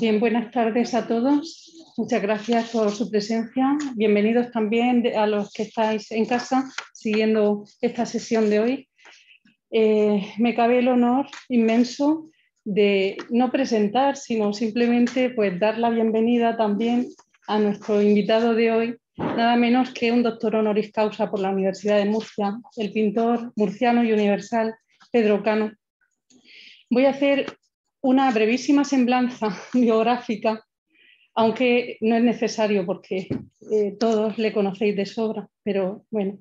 Bien, buenas tardes a todos. Muchas gracias por su presencia. Bienvenidos también a los que estáis en casa siguiendo esta sesión de hoy. Eh, me cabe el honor inmenso de no presentar, sino simplemente pues, dar la bienvenida también a nuestro invitado de hoy, nada menos que un doctor honoris causa por la Universidad de Murcia, el pintor murciano y universal Pedro Cano. Voy a hacer una brevísima semblanza biográfica, aunque no es necesario porque eh, todos le conocéis de sobra, pero bueno,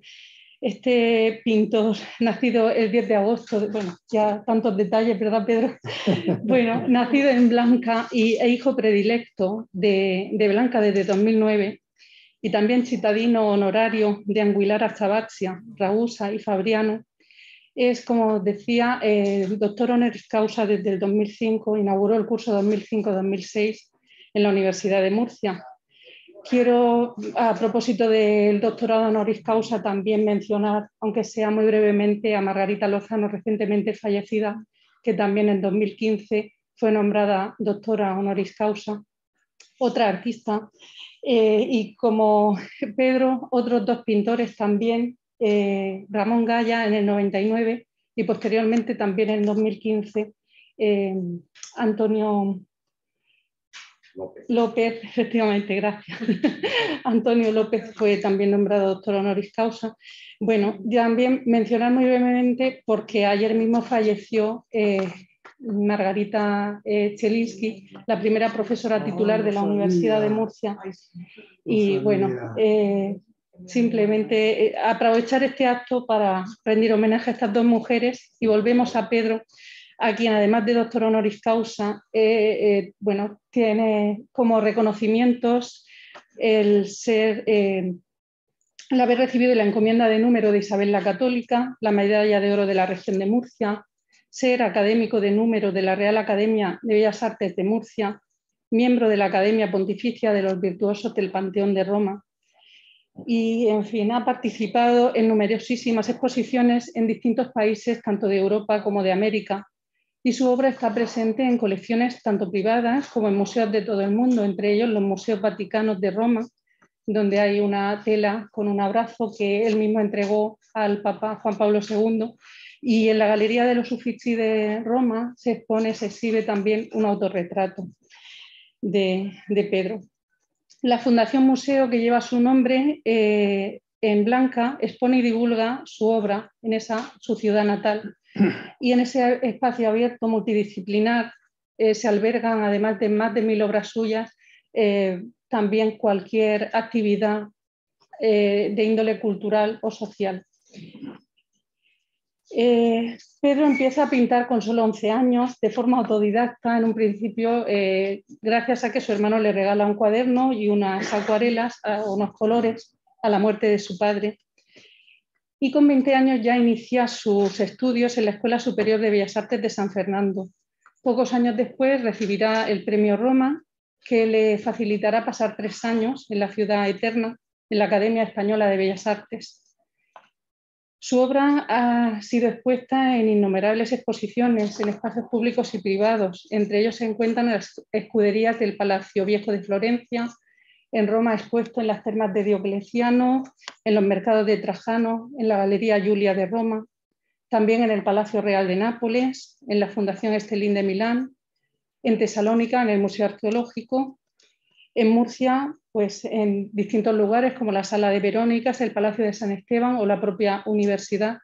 este pintor, nacido el 10 de agosto, bueno, ya tantos detalles, ¿verdad, Pedro? Bueno, nacido en Blanca y, e hijo predilecto de, Blanca desde 2009, y también citadino honorario de Anguilar Arzabatzia, Ragusa y Fabriano, es, como decía, eh, doctor honoris causa desde el 2005, inauguró el curso 2005-2006 en la Universidad de Murcia. Quiero, a propósito del doctorado honoris causa, también mencionar, aunque sea muy brevemente, a Margarita Lozano, recientemente fallecida, que también en 2015 fue nombrada doctora honoris causa, otra artista. Eh, y como Pedro, otros dos pintores también eh, Ramón Gaya en el 99 y posteriormente también en el 2015 eh, Antonio López. efectivamente, gracias. Antonio López fue también nombrado doctor honoris causa. Bueno, también mencionar muy brevemente porque ayer mismo falleció eh, Margarita Chelinsky, la primera profesora titular de la Universidad de Murcia. Y bueno, simplemente eh, aprovechar este acto para rendir homenaje a estas dos mujeres y volvemos a Pedro, a quien además de doctor honoris causa, eh, eh, bueno, tiene como reconocimientos el ser, el haber recibido la encomienda de número de Isabel la Católica, la medalla de oro de la región de Murcia, ser académico de número de la Real Academia de Bellas Artes de Murcia, miembro de la Academia Pontificia de los Virtuosos del Panteón de Roma, y, en fin, ha participado en numerosísimas exposiciones en distintos países, tanto de Europa como de América, y su obra está presente en colecciones tanto privadas como en museos de todo el mundo, entre ellos los Museos Vaticanos de Roma, donde hay una tela con un abrazo que él mismo entregó al Papa Juan Pablo II, y en la Galería de los Uffizi de Roma se expone, se exhibe también un autorretrato de, de Pedro. La Fundación Museo, que lleva su nombre, eh, en Blanca, expone y divulga su obra en esa, su ciudad natal. Y en ese espacio abierto multidisciplinar eh, se albergan, además de más de mil obras suyas, eh, también cualquier actividad de índole cultural o social. Eh, Pedro empieza a pintar con solo 11 años, de forma autodidacta, en un principio, eh, gracias a que su hermano le regala un cuaderno y unas acuarelas, unos colores, a la muerte de su padre. Y con 20 años ya inicia sus estudios en la Escuela Superior de Bellas Artes de San Fernando. Pocos años después recibirá el Premio Roma, que le facilitará pasar tres años en la ciudad eterna, en la Academia Española de Bellas Artes. Su obra ha sido expuesta en innumerables exposiciones en espacios públicos y privados. Entre ellos se encuentran las escuderías del Palacio Viejo de Florencia, en Roma expuesto en las termas de Diocleciano, en los mercados de Trajano, en la Galería Julia de Roma, también en el Palacio Real de Nápoles, en la Fundación Estelín de Milán, en Tesalónica, en el Museo Arqueológico, en Murcia, pues en distintos lugares como la Sala de Verónicas, el Palacio de San Esteban o la propia universidad.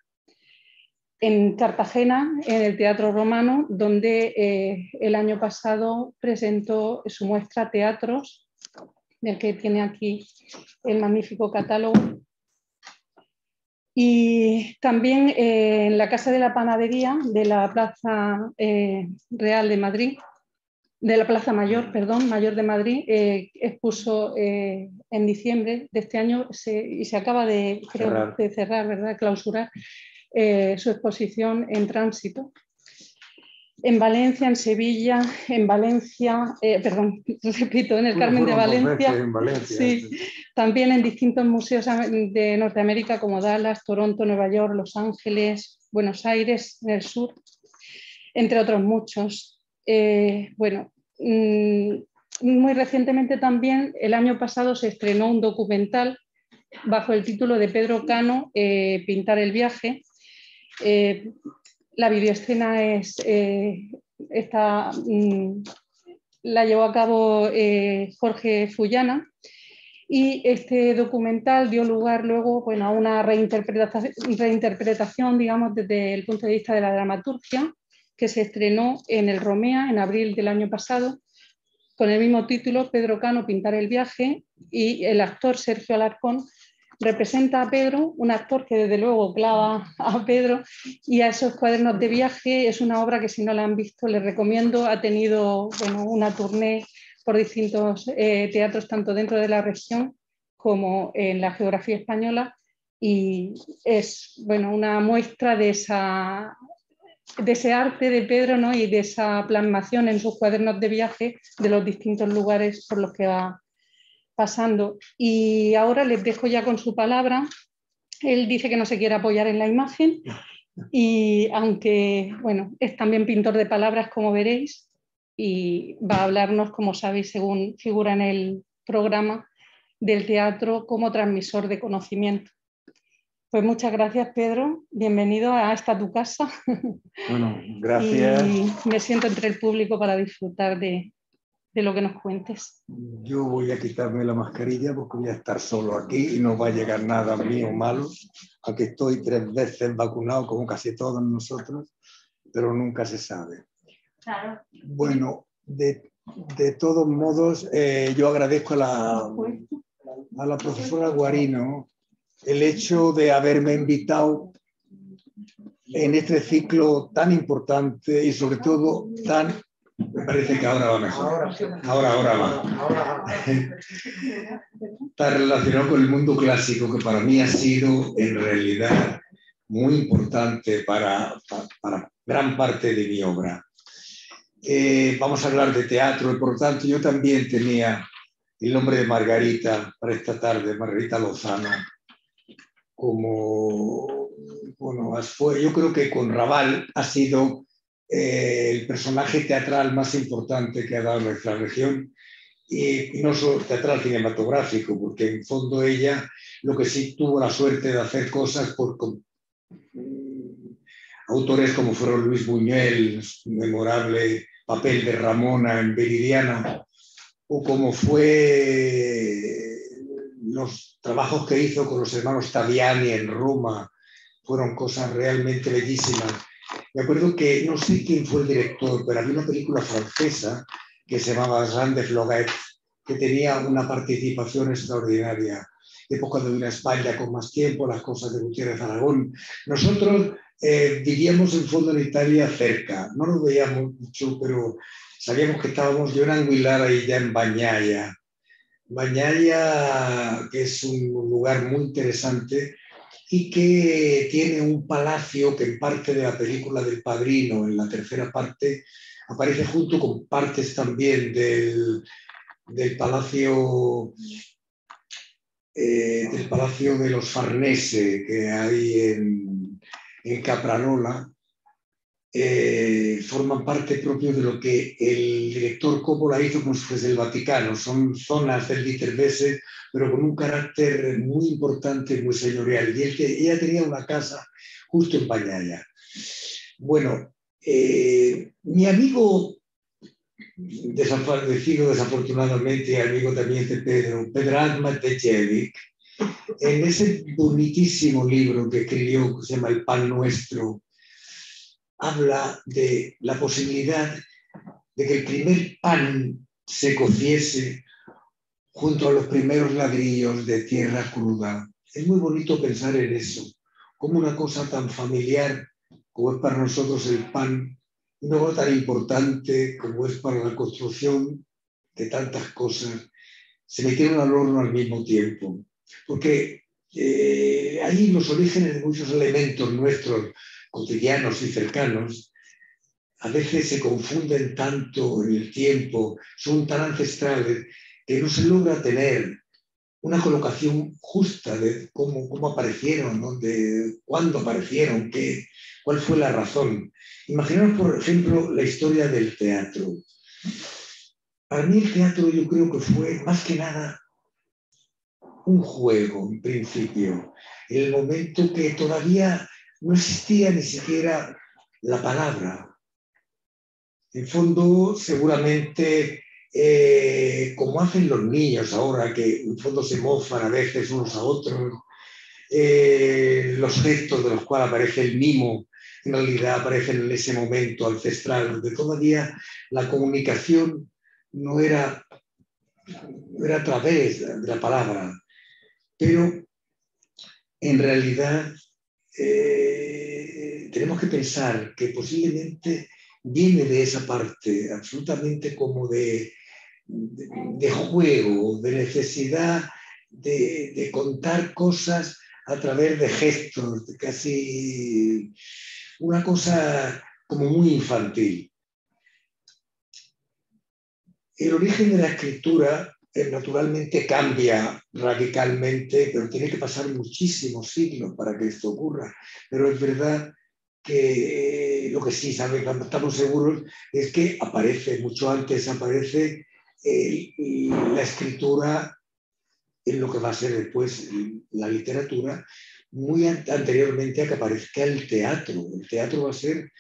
En Cartagena, en el Teatro Romano, donde eh, el año pasado presentó su muestra Teatros, del que tiene aquí el magnífico catálogo. Y también eh, en la Casa de la Panadería de la Plaza eh, Real de Madrid, de la Plaza Mayor, perdón, Mayor de Madrid, eh, expuso eh, en diciembre de este año y se acaba de cerrar, de cerrar ¿verdad? clausurar eh, su exposición en tránsito. En Valencia, en Sevilla, en Valencia, perdón, repito, en el Carmen de Valencia, sí, también en distintos museos de Norteamérica como Dallas, Toronto, Nueva York, Los Ángeles, Buenos Aires, en el sur, entre otros muchos. Eh, bueno, mm, muy recientemente también, el año pasado se estrenó un documental bajo el título de Pedro Cano, eh, Pintar el viaje. Eh, la videoescena es, eh, mm, la llevó a cabo Jorge Fullana y este documental dio lugar luego bueno, a una reinterpretación, reinterpretación, digamos, desde el punto de vista de la dramaturgia, que se estrenó en el Romea en abril del año pasado, con el mismo título, Pedro Cano, Pintar el viaje, y el actor Sergio Alarcón representa a Pedro, un actor que desde luego clava a Pedro y a esos cuadernos de viaje. Es una obra que si no la han visto les recomiendo. Ha tenido bueno, una tournée por distintos eh, teatros, tanto dentro de la región como en la geografía española, y es bueno, una muestra de, esa, de ese arte de Pedro ¿no? y de esa plasmación en sus cuadernos de viaje de los distintos lugares por los que va pasando. Y ahora les dejo ya con su palabra. Él dice que no se quiere apoyar en la imagen y aunque bueno, es también pintor de palabras, como veréis, y va a hablarnos, como sabéis, según figura en el programa, del teatro como transmisor de conocimiento. Pues muchas gracias, Pedro. Bienvenido a esta tu casa. Bueno, gracias. Y me siento entre el público para disfrutar de, de, lo que nos cuentes. Yo voy a quitarme la mascarilla porque voy a estar solo aquí y no va a llegar nada mío malo, aunque estoy tres veces vacunado como casi todos nosotros, pero nunca se sabe. Bueno, de, todos modos, eh, yo agradezco a la, a la profesora Guarino el hecho de haberme invitado en este ciclo tan importante y sobre todo tan... Me parece que ahora va mejor. Ahora, ahora va. Está relacionado con el mundo clásico que para mí ha sido en realidad muy importante para, para gran parte de mi obra. Eh, vamos a hablar de teatro y por tanto yo también tenía el nombre de Margarita para esta tarde, Margarita Lozano, como, bueno, yo creo que con Raval ha sido eh, el personaje teatral más importante que ha dado nuestra región. Y no solo teatral cinematográfico, porque en fondo ella lo que sí tuvo la suerte de hacer cosas por autores como fueron Luis Buñuel, memorable papel de Ramona en Veridiana, o como fue los trabajos que hizo con los hermanos Taviani en Roma, fueron cosas realmente bellísimas. Me acuerdo que, no sé quién fue el director, pero había una película francesa que se llamaba Jean de que tenía una participación extraordinaria. Época de una España con más tiempo, las cosas de Gutiérrez Aragón. Nosotros eh, vivíamos en fondo en Italia cerca, no nos veíamos mucho, pero sabíamos que estábamos yo en Anguilara y ya en Bañaya. Bañaya, que es un lugar muy interesante y que tiene un palacio que en parte de la película del Padrino, en la tercera parte, aparece junto con partes también del, del palacio eh, del palacio de los Farnese que hay en, en Capranola, eh, forman parte propio de lo que el director Coppola hizo como si fuese el Vaticano. Son zonas del Viterbese, pero con un carácter muy importante muy señorial. Y ella tenía una casa justo en Pañaya. Bueno, eh, mi amigo desaparecido desafortunadamente, amigo también de Pedro, Pedro Matejevic, en ese bonitísimo libro que escribió, que se llama El pan nuestro, habla de la posibilidad de que el primer pan se cociese junto a los primeros ladrillos de tierra cruda. Es muy bonito pensar en eso, como una cosa tan familiar como es para nosotros el pan, no tan importante como es para la construcción de tantas cosas, se metieron al horno al mismo tiempo porque eh, ahí los orígenes de muchos elementos nuestros cotidianos y cercanos a veces se confunden tanto en el tiempo, son tan ancestrales, que no se logra tener una colocación justa de cómo, cómo aparecieron, de cuándo aparecieron, qué, cuál fue la razón. Imaginaos, por ejemplo, la historia del teatro. para mí el teatro yo creo que fue más que nada un juego en principio, el momento que todavía no existía ni siquiera la palabra. En fondo, seguramente, eh, como hacen los niños ahora, que en fondo se mofan a veces unos a otros, eh, los gestos de los cuales aparece el mimo, en realidad aparecen en ese momento ancestral, donde todavía la comunicación no era, era a través de la palabra, pero en realidad eh, tenemos que pensar que posiblemente viene de esa parte, absolutamente como de, juego, de necesidad de, de, contar cosas a través de gestos, de casi una cosa como muy infantil. El origen de la escritura naturalmente cambia radicalmente, pero tiene que pasar muchísimos siglos para que esto ocurra. Pero es verdad que lo que sí sabemos, estamos seguros, es que aparece, mucho antes aparece la escritura en lo que va a ser después la literatura, muy anteriormente a que aparezca el teatro. El teatro va a ser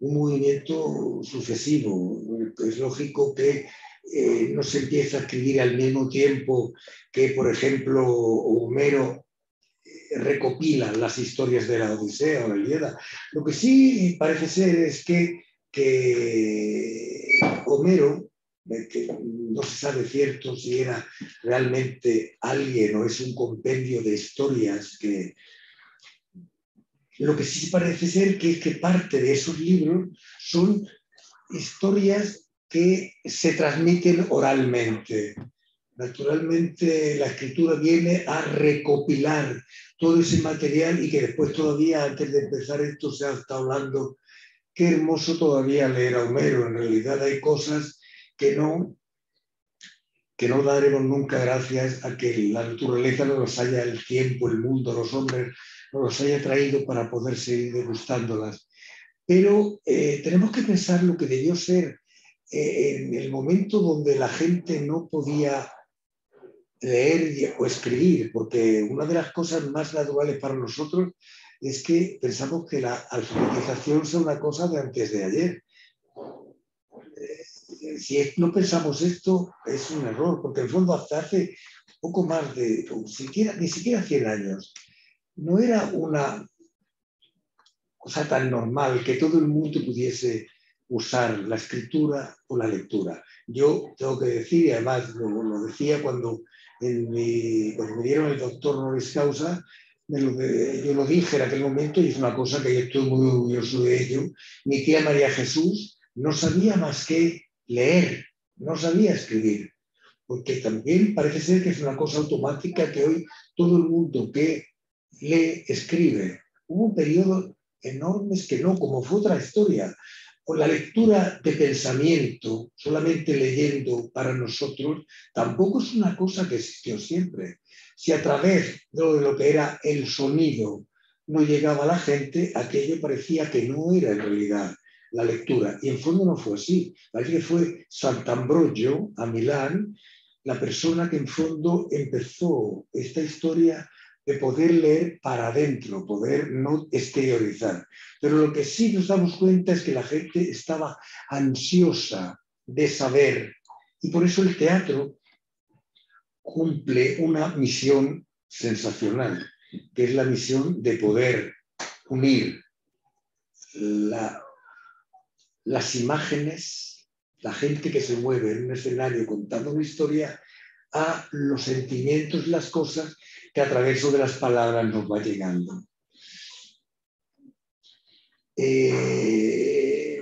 un movimiento sucesivo. Es lógico que eh, no se empieza a escribir al mismo tiempo que, por ejemplo, Homero eh, recopila las historias de la Odisea o la Ilíada. Lo que sí parece ser es que, que Homero, eh, que no se sabe cierto si era realmente alguien o es un compendio de historias que... Lo que sí parece ser que es que parte de esos libros son historias que se transmiten oralmente. Naturalmente la escritura viene a recopilar todo ese material y que después todavía, antes de empezar esto, se ha estado hablando, qué hermoso todavía leer a Homero. En realidad hay cosas que no, que no daremos nunca gracias a que la naturaleza no nos haya, el tiempo, el mundo, los hombres, no nos haya traído para poder seguir degustándolas. Pero eh, tenemos que pensar lo que debió ser en el momento donde la gente no podía leer o escribir, porque una de las cosas más naturales para nosotros es que pensamos que la alfabetización es una cosa de antes de ayer. Eh, si no pensamos esto, es un error, porque en fondo hasta hace poco más de, siquiera, ni siquiera 100 años, no era una cosa tan normal que todo el mundo pudiese usar la escritura o la lectura. Yo tengo que decir, y además lo, decía cuando, en cuando me dieron el doctor honoris causa, yo lo dije en aquel momento y es una cosa que yo estoy muy orgulloso de ello. Mi tía María Jesús no sabía más que leer, no sabía escribir, porque también parece ser que es una cosa automática que hoy todo el mundo que lee escribe. Hubo un periodo enormes que no, como fue otra historia con la lectura de pensamiento, solamente leyendo para nosotros, tampoco es una cosa que existió siempre. Si a través de lo que era el sonido no llegaba a la gente, aquello parecía que no era en realidad la lectura. Y en fondo no fue así. Parece que fue Sant'Ambrogio, a Milán, la persona que en fondo empezó esta historia de poder leer para adentro, poder no exteriorizar. Pero lo que sí nos damos cuenta es que la gente estaba ansiosa de saber y por eso el teatro cumple una misión sensacional, que es la misión de poder unir las imágenes, la gente que se mueve en un escenario contando una historia, a los sentimientos, las cosas que a través de las palabras nos va llegando. Eh,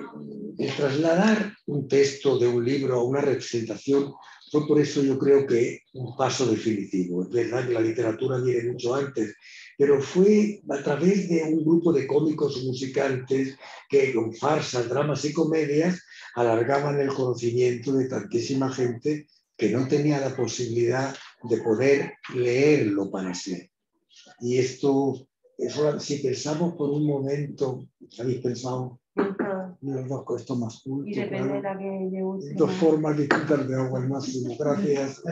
el trasladar un texto de un libro a una representación fue por eso yo creo que un paso definitivo. Es verdad que la literatura viene mucho antes, pero fue a través de un grupo de cómicos musicantes que con farsas, dramas y comedias alargaban el conocimiento de tantísima gente que no tenía la posibilidad de poder leerlo para sí. Y esto, eso, si pensamos por un momento, ¿habéis pensado? Los dos esto más culto. Y depende de la que llevo. Dos formas distintas de agua al máximo. Gracias.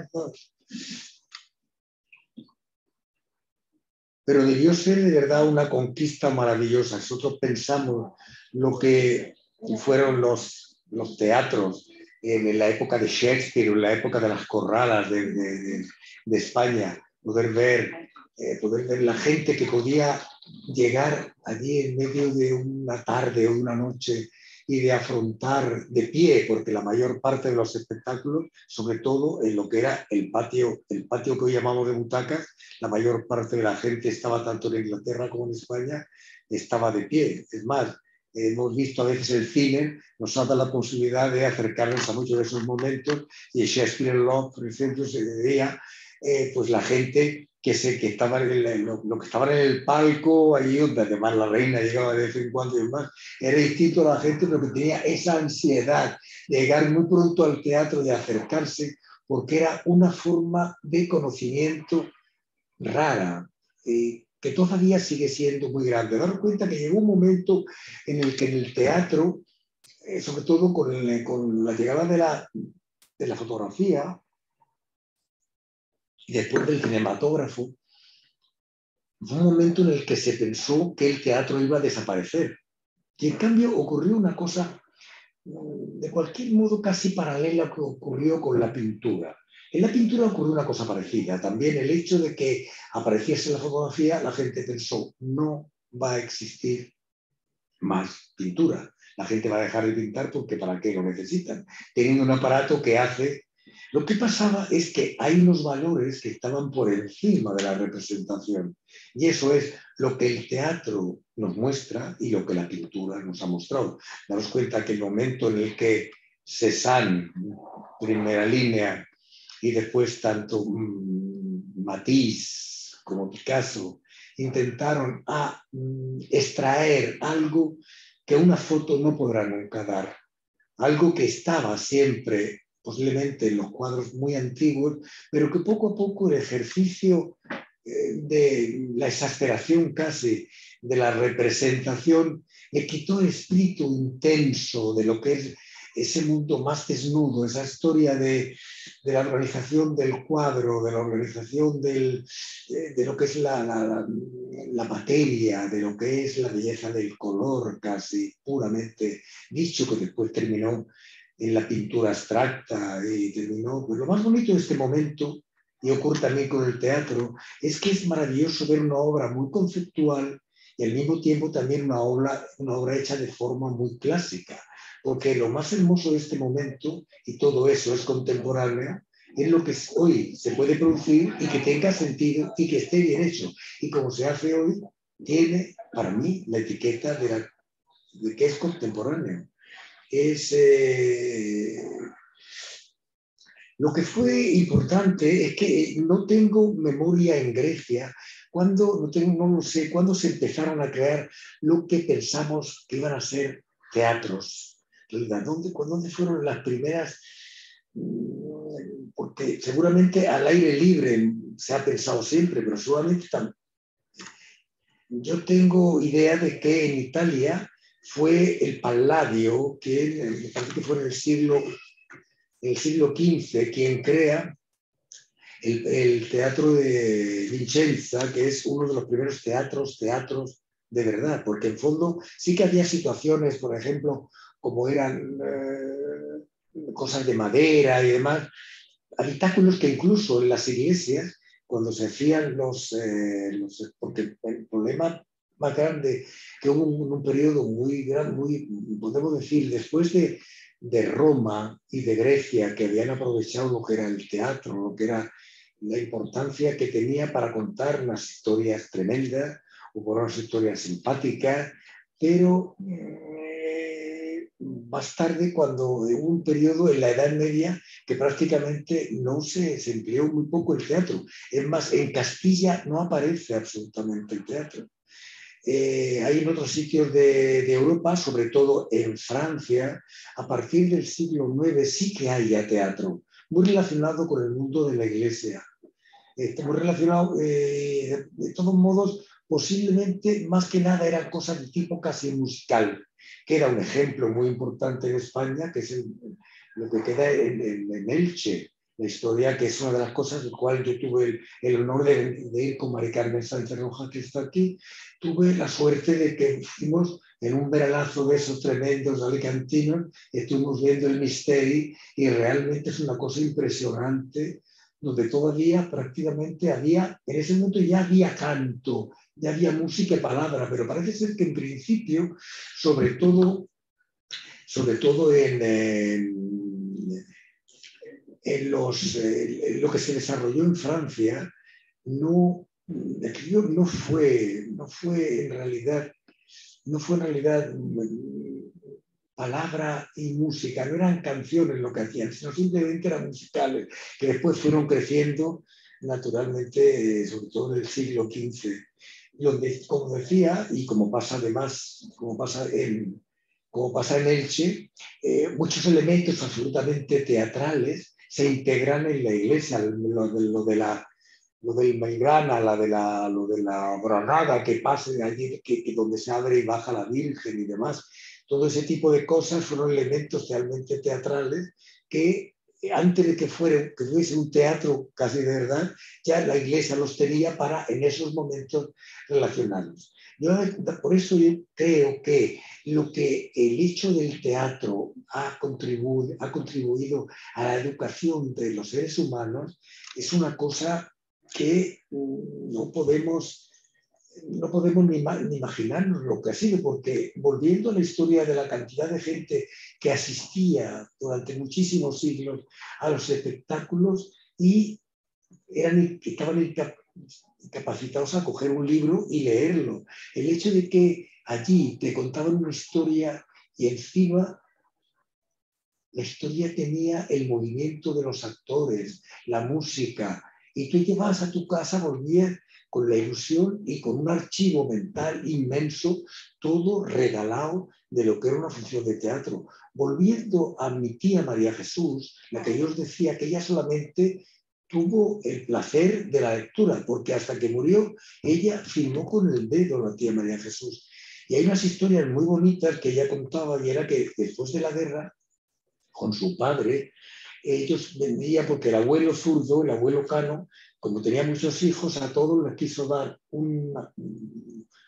Pero debió ser de verdad una conquista maravillosa. Nosotros pensamos lo que fueron los, los teatros en la época de Shakespeare, en la época de las corralas de, España, poder ver, eh, poder ver la gente que podía llegar allí en medio de una tarde o una noche y de afrontar de pie, porque la mayor parte de los espectáculos, sobre todo en lo que era el patio, el patio que hoy llamamos de butacas, la mayor parte de la gente estaba tanto en Inglaterra como en España, estaba de pie. Es más, hemos visto a veces el cine, nos ha dado la posibilidad de acercarnos a muchos de esos momentos y en Shakespeare Love, por ejemplo, se veía eh, pues la gente que, estaba en lo, que estaban en el palco, ahí donde además la reina llegaba de vez en cuando y demás, era distinto a la gente, pero que tenía esa ansiedad de llegar muy pronto al teatro, de acercarse, porque era una forma de conocimiento rara, eh, que todavía sigue siendo muy grande. Dar cuenta que llegó un momento en el que en el teatro, eh, sobre todo con, con, la llegada de la, de la fotografía, y después del cinematógrafo, fue un momento en el que se pensó que el teatro iba a desaparecer. Y en cambio ocurrió una cosa mm, de cualquier modo casi paralela que ocurrió con la pintura. En la pintura ocurrió una cosa parecida. También el hecho de que apareciese la fotografía, la gente pensó, no va a existir más pintura. La gente va a dejar de pintar porque ¿para qué lo necesitan? Teniendo un aparato que hace lo que pasaba es que hay unos valores que estaban por encima de la representación y eso es lo que el teatro nos muestra y lo que la pintura nos ha mostrado. Daros cuenta que el momento en el que Cézanne, primera línea, y después tanto mm, Matisse como Picasso intentaron a, mm, extraer algo que una foto no podrá nunca dar, algo que estaba siempre posiblemente en los cuadros muy antiguos, pero que poco a poco el ejercicio eh, de la exasperación casi de la representación le quitó el espíritu intenso de lo que es ese mundo más desnudo, esa historia de, la organización del cuadro, de la organización del, eh, de lo que es la, la, la, materia, de lo que es la belleza del color casi puramente dicho, que después terminó en la pintura abstracta y terminó. Pues lo más bonito de este momento, y ocurre también con el teatro, es que es maravilloso ver una obra muy conceptual y al mismo tiempo también una obra, una obra hecha de forma muy clásica. Porque lo más hermoso de este momento, y todo eso es contemporáneo, es lo que hoy se puede producir y que tenga sentido y que esté bien hecho. Y como se hace hoy, tiene para mí la etiqueta de, de que es contemporáneo es... Eh, lo que fue importante es que no tengo memoria en Grecia, cuando, no, tengo, no lo sé, cuando se empezaron a crear lo que pensamos que iban a ser teatros. ¿Dónde, ¿Dónde fueron las primeras? Porque seguramente al aire libre se ha pensado siempre, pero seguramente también. Yo tengo idea de que en Italia fue el Palladio, parece que fue en el siglo, el siglo XV, quien crea el, teatro de Vincenza, que es uno de los primeros teatros, teatros de verdad, porque en fondo sí que había situaciones, por ejemplo, como eran eh, cosas de madera y demás, habitáculos que incluso en las iglesias, cuando se hacían los, eh, los porque el problema más grande, que hubo un, un periodo muy grande, muy, podemos decir, después de, de Roma y de Grecia, que habían aprovechado lo que era el teatro, lo que era la importancia que tenía para contar unas historias tremendas, hubo unas historias simpáticas, pero eh, más tarde, cuando hubo un periodo en la Edad Media que prácticamente no se, se empleó muy poco el teatro. Es más, en Castilla no aparece absolutamente el teatro. Eh, hay en otros sitios de, Europa, sobre todo en Francia, a partir del siglo IX sí que hay ya teatro, muy relacionado con el mundo de la iglesia. Está muy relacionado, eh, de todos modos, posiblemente más que nada era cosas de tipo casi musical. Que era un ejemplo muy importante en España, que es lo que queda en, Elche, la historia, que es una de las cosas del cual yo tuve el, honor de, ir con Mari Carmen Sánchez Roja, que está aquí. Tuve la suerte de que fuimos en un veranazo de esos tremendos alicantinos, estuvimos viendo el Misteri y realmente es una cosa impresionante, donde todavía prácticamente había, en ese momento ya había canto, ya había música y palabra, pero parece ser que en principio, sobre todo, sobre todo en, en, los, lo que se desarrolló en Francia, no, no, fue, no fue en realidad, no fue en realidad palabra y música, no eran canciones lo que hacían, sino simplemente eran musicales, que después fueron creciendo naturalmente, sobre todo en el siglo XV donde, como decía, y como pasa además, como pasa en, como pasa en Elche, eh, muchos elementos absolutamente teatrales se integran en la iglesia, lo de, lo de la lo del Maigrana, la de la, lo de la Granada, que pase allí, que, que, donde se abre y baja la Virgen y demás. Todo ese tipo de cosas fueron elementos realmente teatrales que antes de que fuera, que fuese un teatro casi de verdad, ya la iglesia los tenía para en esos momentos relacionarlos. Yo, por eso yo creo que lo que el hecho del teatro ha contribuido, ha contribuido a la educación de los seres humanos es una cosa que no podemos no podemos ni, imaginarnos lo que ha sido, porque volviendo a la historia de la cantidad de gente que asistía durante muchísimos siglos a los espectáculos y eran, estaban capacitados a coger un libro y leerlo. El hecho de que allí te contaban una historia y encima la historia tenía el movimiento de los actores, la música, y tú llevabas a tu casa, volvías con la ilusión y con un archivo mental inmenso, todo regalado de lo que era una función de teatro. Volviendo a mi tía María Jesús, la que yo os decía que ella solamente tuvo el placer de la lectura, porque hasta que murió ella filmó con el dedo la tía María Jesús. Y hay unas historias muy bonitas que ella contaba y era que después de la guerra, con su padre, ellos vendían, porque el abuelo zurdo, el abuelo Cano, como tenía muchos hijos, a todos les quiso dar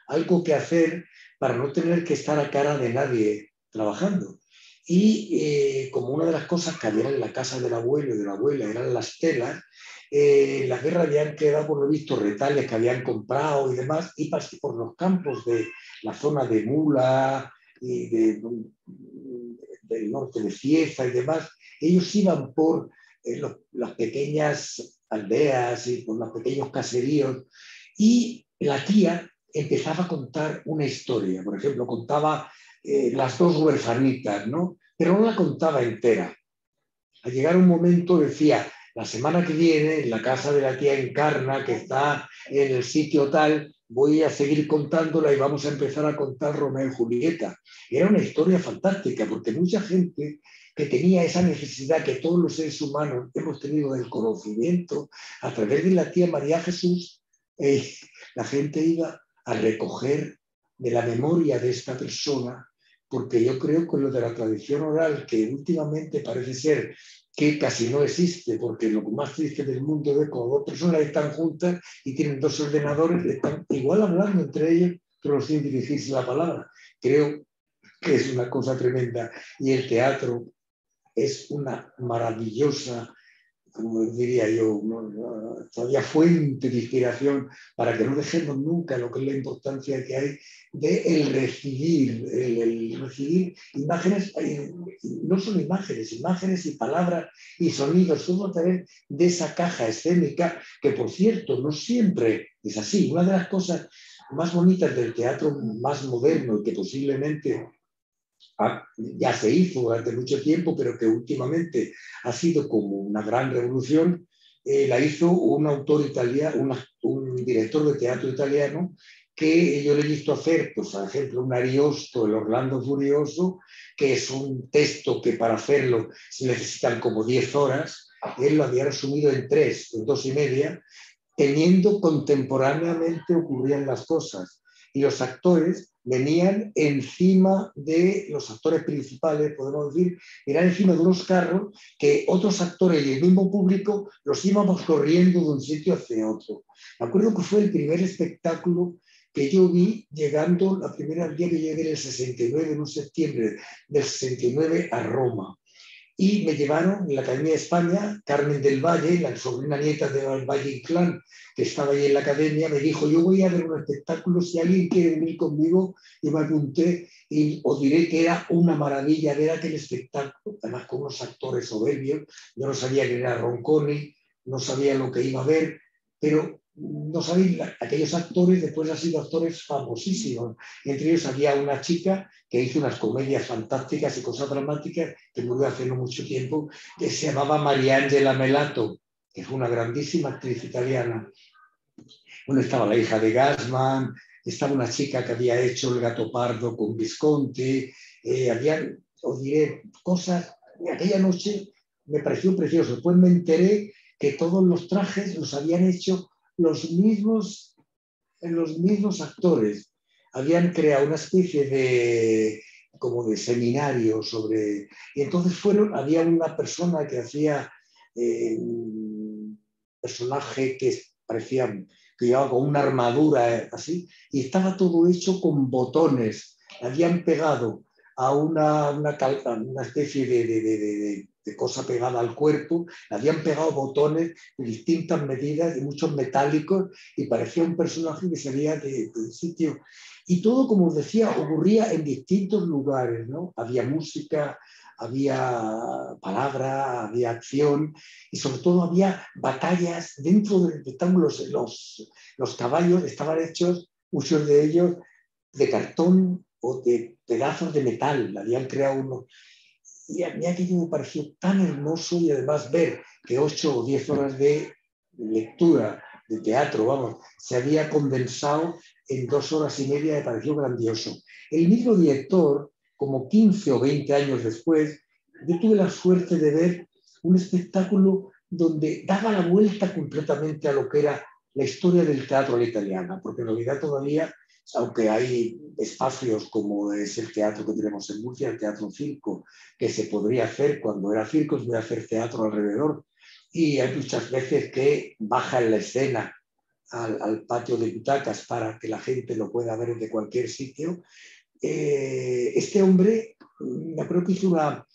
algo que hacer para no tener que estar a cara de nadie trabajando. Y eh, como una de las cosas que había en la casa del abuelo y de la abuela eran las telas, eh, la guerra habían quedado, por lo visto, retales que habían comprado y demás, y pasé por los campos de la zona de Mula y del norte de Cieza y demás, ellos iban por eh, las pequeñas aldeas y por los pequeños caseríos. Y la tía empezaba a contar una historia. Por ejemplo, contaba eh, las dos huerfanitas, ¿no? Pero no la contaba entera. Al llegar un momento decía, la semana que viene, en la casa de la tía Encarna, que está en el sitio tal, voy a seguir contándola y vamos a empezar a contar Romeo y Julieta. Era una historia fantástica, porque mucha gente que tenía esa necesidad que todos los seres humanos hemos tenido del conocimiento, a través de la tía María Jesús, eh, la gente iba a recoger de la memoria de esta persona, porque yo creo que lo de la tradición oral, que últimamente parece ser que casi no existe, porque lo más triste del mundo es cuando dos personas están juntas y tienen dos ordenadores, están igual hablando entre ellos, pero sin dirigirse la palabra. Creo que es una cosa tremenda. Y el teatro es una maravillosa, como diría yo, todavía fuente de inspiración para que no dejemos nunca lo que es la importancia que hay de el recibir, el, recibir imágenes, eh, no solo imágenes, imágenes y palabras y sonidos, todo a través de esa caja escénica que, por cierto, no siempre es así. Una de las cosas más bonitas del teatro más moderno y que posiblemente ya se hizo durante mucho tiempo, pero que últimamente ha sido como una gran revolución, eh, la hizo un autor italiano, un director de teatro italiano, que yo le he visto hacer, pues, por ejemplo, un Ariosto, el Orlando Furioso, que es un texto que para hacerlo se necesitan como 10 horas, él lo había resumido en tres, en dos y media, teniendo contemporáneamente ocurrían las cosas. Y los actores venían encima de los actores principales, podemos decir, eran encima de unos carros que otros actores y el mismo público los íbamos corriendo de un sitio hacia otro. Me acuerdo que fue el primer espectáculo que yo vi llegando, la primera día que llegué el 69, en un septiembre del 69 a Roma y me llevaron en la Academia de España, Carmen del Valle, la sobrina nieta de Valle Inclán, que estaba ahí en la academia, me dijo, yo voy a ver un espectáculo, si alguien quiere venir conmigo, y me apunté y os diré que era una maravilla ver aquel espectáculo, además con unos actores soberbios, yo no sabía que era Ronconi, no sabía lo que iba a ver, pero no sabéis, aquellos actores después han sido actores famosísimos. Entre ellos había una chica que hizo unas comedias fantásticas y cosas dramáticas que murió hace no mucho tiempo, que se llamaba María Angela Melato, que fue una grandísima actriz italiana. Bueno, estaba la hija de Gassman, estaba una chica que había hecho El gato pardo con Visconti, eh, habían, os diré, cosas. Aquella noche me pareció precioso. Después me enteré que todos los trajes los habían hecho los mismos, los mismos actores habían creado una especie de como de seminario sobre y entonces fueron había una persona que hacía eh, un personaje que parecía que llevaba con una armadura eh, así y estaba todo hecho con botones. Habían pegado a una, una, especie de cosa pegada al cuerpo, habían pegado botones de distintas medidas, de muchos metálicos, y parecía un personaje que salía de, sitio. Y todo, como decía, ocurría en distintos lugares, ¿no? Había música, había palabra, había acción y sobre todo había batallas dentro del espectáculo. Los, los caballos estaban hechos, muchos de ellos, de cartón o de pedazos de metal. Habían creado unos, y a mí aquello me pareció tan hermoso y además ver que ocho o diez horas de lectura, de teatro, vamos, se había condensado en dos horas y media, me pareció grandioso. El mismo director, como 15 o 20 años después, yo tuve la suerte de ver un espectáculo donde daba la vuelta completamente a lo que era la historia del teatro a la italiana, porque en realidad todavía aunque hay espacios como es el teatro que tenemos en Murcia, el teatro circo, que se podría hacer cuando era circo, se voy a hacer teatro alrededor. Y hay muchas veces que baja en la escena al, patio de butacas para que la gente lo pueda ver de cualquier sitio. Eh, este hombre, me acuerdo que hizo una,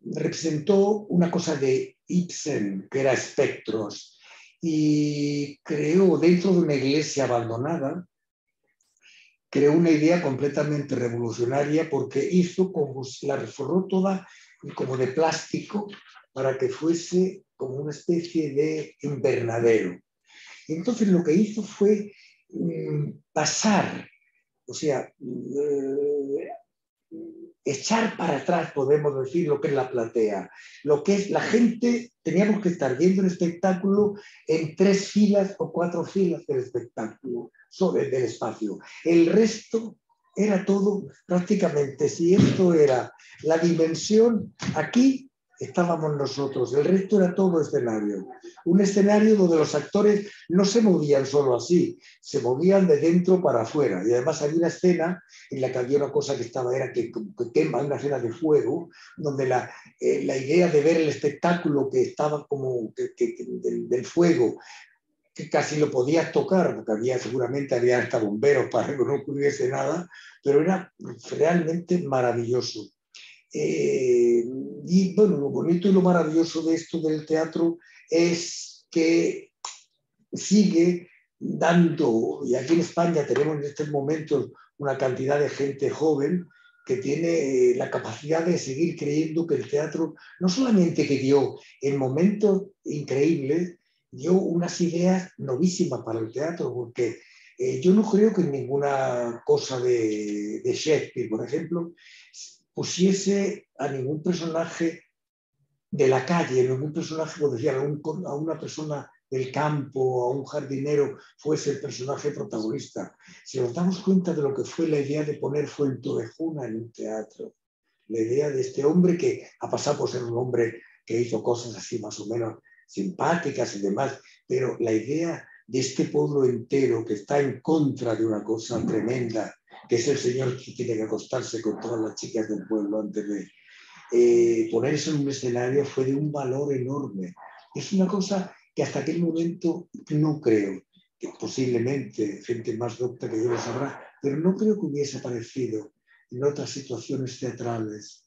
representó una cosa de Ibsen, que era espectros, y creó dentro de una iglesia abandonada, creó una idea completamente revolucionaria porque hizo como la reformó toda como de plástico para que fuese como una especie de invernadero. Entonces lo que hizo fue mm, pasar, o sea, eh, echar para atrás, podemos decir, lo que es la platea. Lo que es la gente, teníamos que estar viendo el espectáculo en tres filas o cuatro filas del espectáculo sobre del espacio. El resto era todo prácticamente, si esto era la dimensión, aquí estábamos nosotros, el resto era todo escenario. Un escenario donde los actores no se movían solo así, se movían de dentro para afuera. Y además había una escena en la que había una cosa que estaba, era que, quema, una escena de fuego, donde la, eh, la, idea de ver el espectáculo que estaba como del, fuego que casi lo podías tocar, porque había seguramente había hasta bomberos para que no ocurriese nada, pero era realmente maravilloso. Eh, y bueno, lo bonito y lo maravilloso de esto del teatro es que sigue dando, y aquí en España tenemos en estos momentos una cantidad de gente joven que tiene la capacidad de seguir creyendo que el teatro no solamente que dio en momentos increíbles, dio unas ideas novísimas para el teatro, porque eh, yo no creo que ninguna cosa de, de, Shakespeare, por ejemplo, pusiese a ningún personaje de la calle, ningún personaje, por decir, a, a una persona del campo, a un jardinero, fuese el personaje protagonista. Si nos damos cuenta de lo que fue la idea de poner Fuentovejuna en un teatro, la idea de este hombre que ha pasado por ser un hombre que hizo cosas así más o menos simpáticas y demás, pero la idea de este pueblo entero que está en contra de una cosa tremenda que es el señor que tiene que acostarse con todas las chicas del pueblo antes de eh, poner eso en un escenario, fue de un valor enorme. Es una cosa que hasta aquel momento no creo, que posiblemente gente más docta que yo lo sabrá, pero no creo que hubiese aparecido en otras situaciones teatrales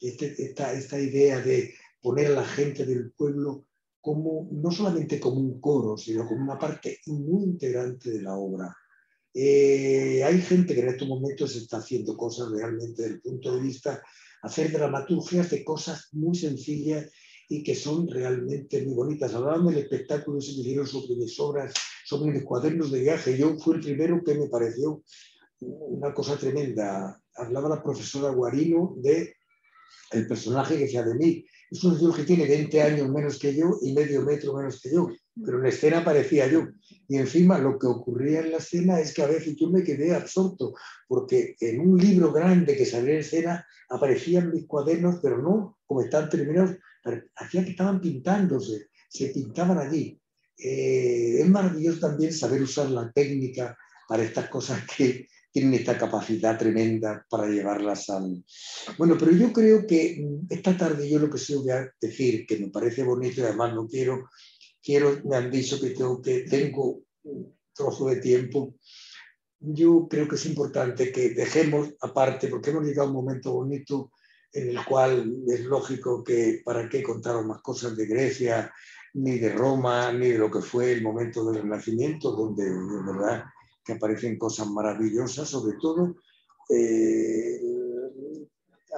este, esta, esta idea de poner a la gente del pueblo como, no solamente como un coro, sino como una parte muy integrante de la obra. Eh, hay gente que en estos momentos está haciendo cosas realmente desde el punto de vista, hacer dramaturgias de cosas muy sencillas y que son realmente muy bonitas. Hablaban del espectáculo que hicieron sobre mis obras, sobre mis cuadernos de viaje. Yo fui el primero que me pareció una cosa tremenda. Hablaba la profesora Guarino de el personaje que sea de mí. Es un señor que tiene 20 años menos que yo y medio metro menos que yo, pero la escena aparecía yo. Y encima lo que ocurría en la escena es que a veces yo me quedé absorto, porque en un libro grande que salía en escena aparecían mis cuadernos, pero no como están terminados, hacía que estaban pintándose, se pintaban allí. Eh, es maravilloso también saber usar la técnica para estas cosas que, tienen esta capacidad tremenda para llevarlas al... Bueno, pero yo creo que esta tarde yo lo que sí voy a decir, que me parece bonito y además no quiero, quiero me han dicho que tengo, que tengo un trozo de tiempo, yo creo que es importante que dejemos aparte, porque hemos llegado a un momento bonito en el cual es lógico que para qué contaron más cosas de Grecia, ni de Roma, ni de lo que fue el momento del Renacimiento, donde de verdad que aparecen cosas maravillosas, sobre todo eh,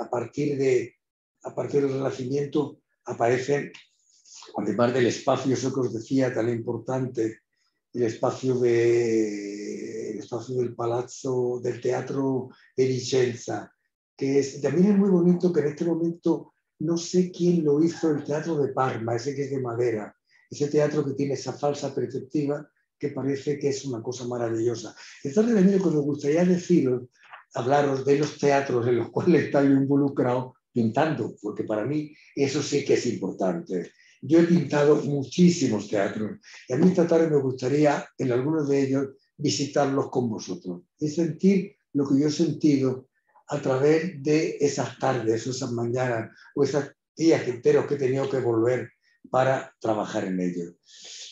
a, partir de, a partir del Renacimiento aparecen, además del espacio, eso que os decía, tan importante, el espacio, de, el espacio del palazzo, del teatro de Vicenza, que es, también es muy bonito que en este momento no sé quién lo hizo, el teatro de Parma, ese que es de madera, ese teatro que tiene esa falsa perspectiva, que parece que es una cosa maravillosa. Entonces, lo que me gustaría deciros, hablaros de los teatros en los cuales estoy involucrado pintando, porque para mí eso sí que es importante. Yo he pintado muchísimos teatros y a mí esta tarde me gustaría, en algunos de ellos, visitarlos con vosotros. Y sentir lo que yo he sentido a través de esas tardes, esas mañanas o esos días enteros que he tenido que volver para trabajar en ellos.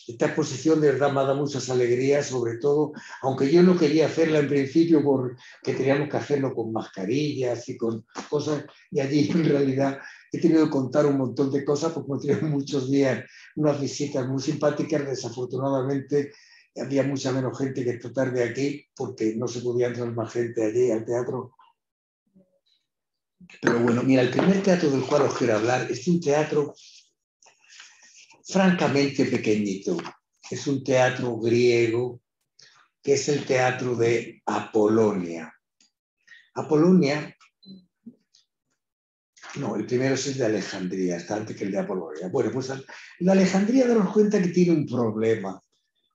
Esta exposición de verdad me ha dado muchas alegrías, sobre todo, aunque yo no quería hacerla en principio porque teníamos que hacerlo con mascarillas y con cosas, y allí en realidad he tenido que contar un montón de cosas porque hemos tenido muchos días, unas visitas muy simpáticas, desafortunadamente había mucha menos gente que esta tarde aquí porque no se podía entrar más gente allí al teatro. Pero bueno, mira, el primer teatro del cual os quiero hablar es un teatro francamente pequeñito. Es un teatro griego que es el teatro de Apolonia. Apolonia, no, el primero es el de Alejandría, está antes que el de Apolonia. Bueno, pues la Alejandría daros cuenta que tiene un problema.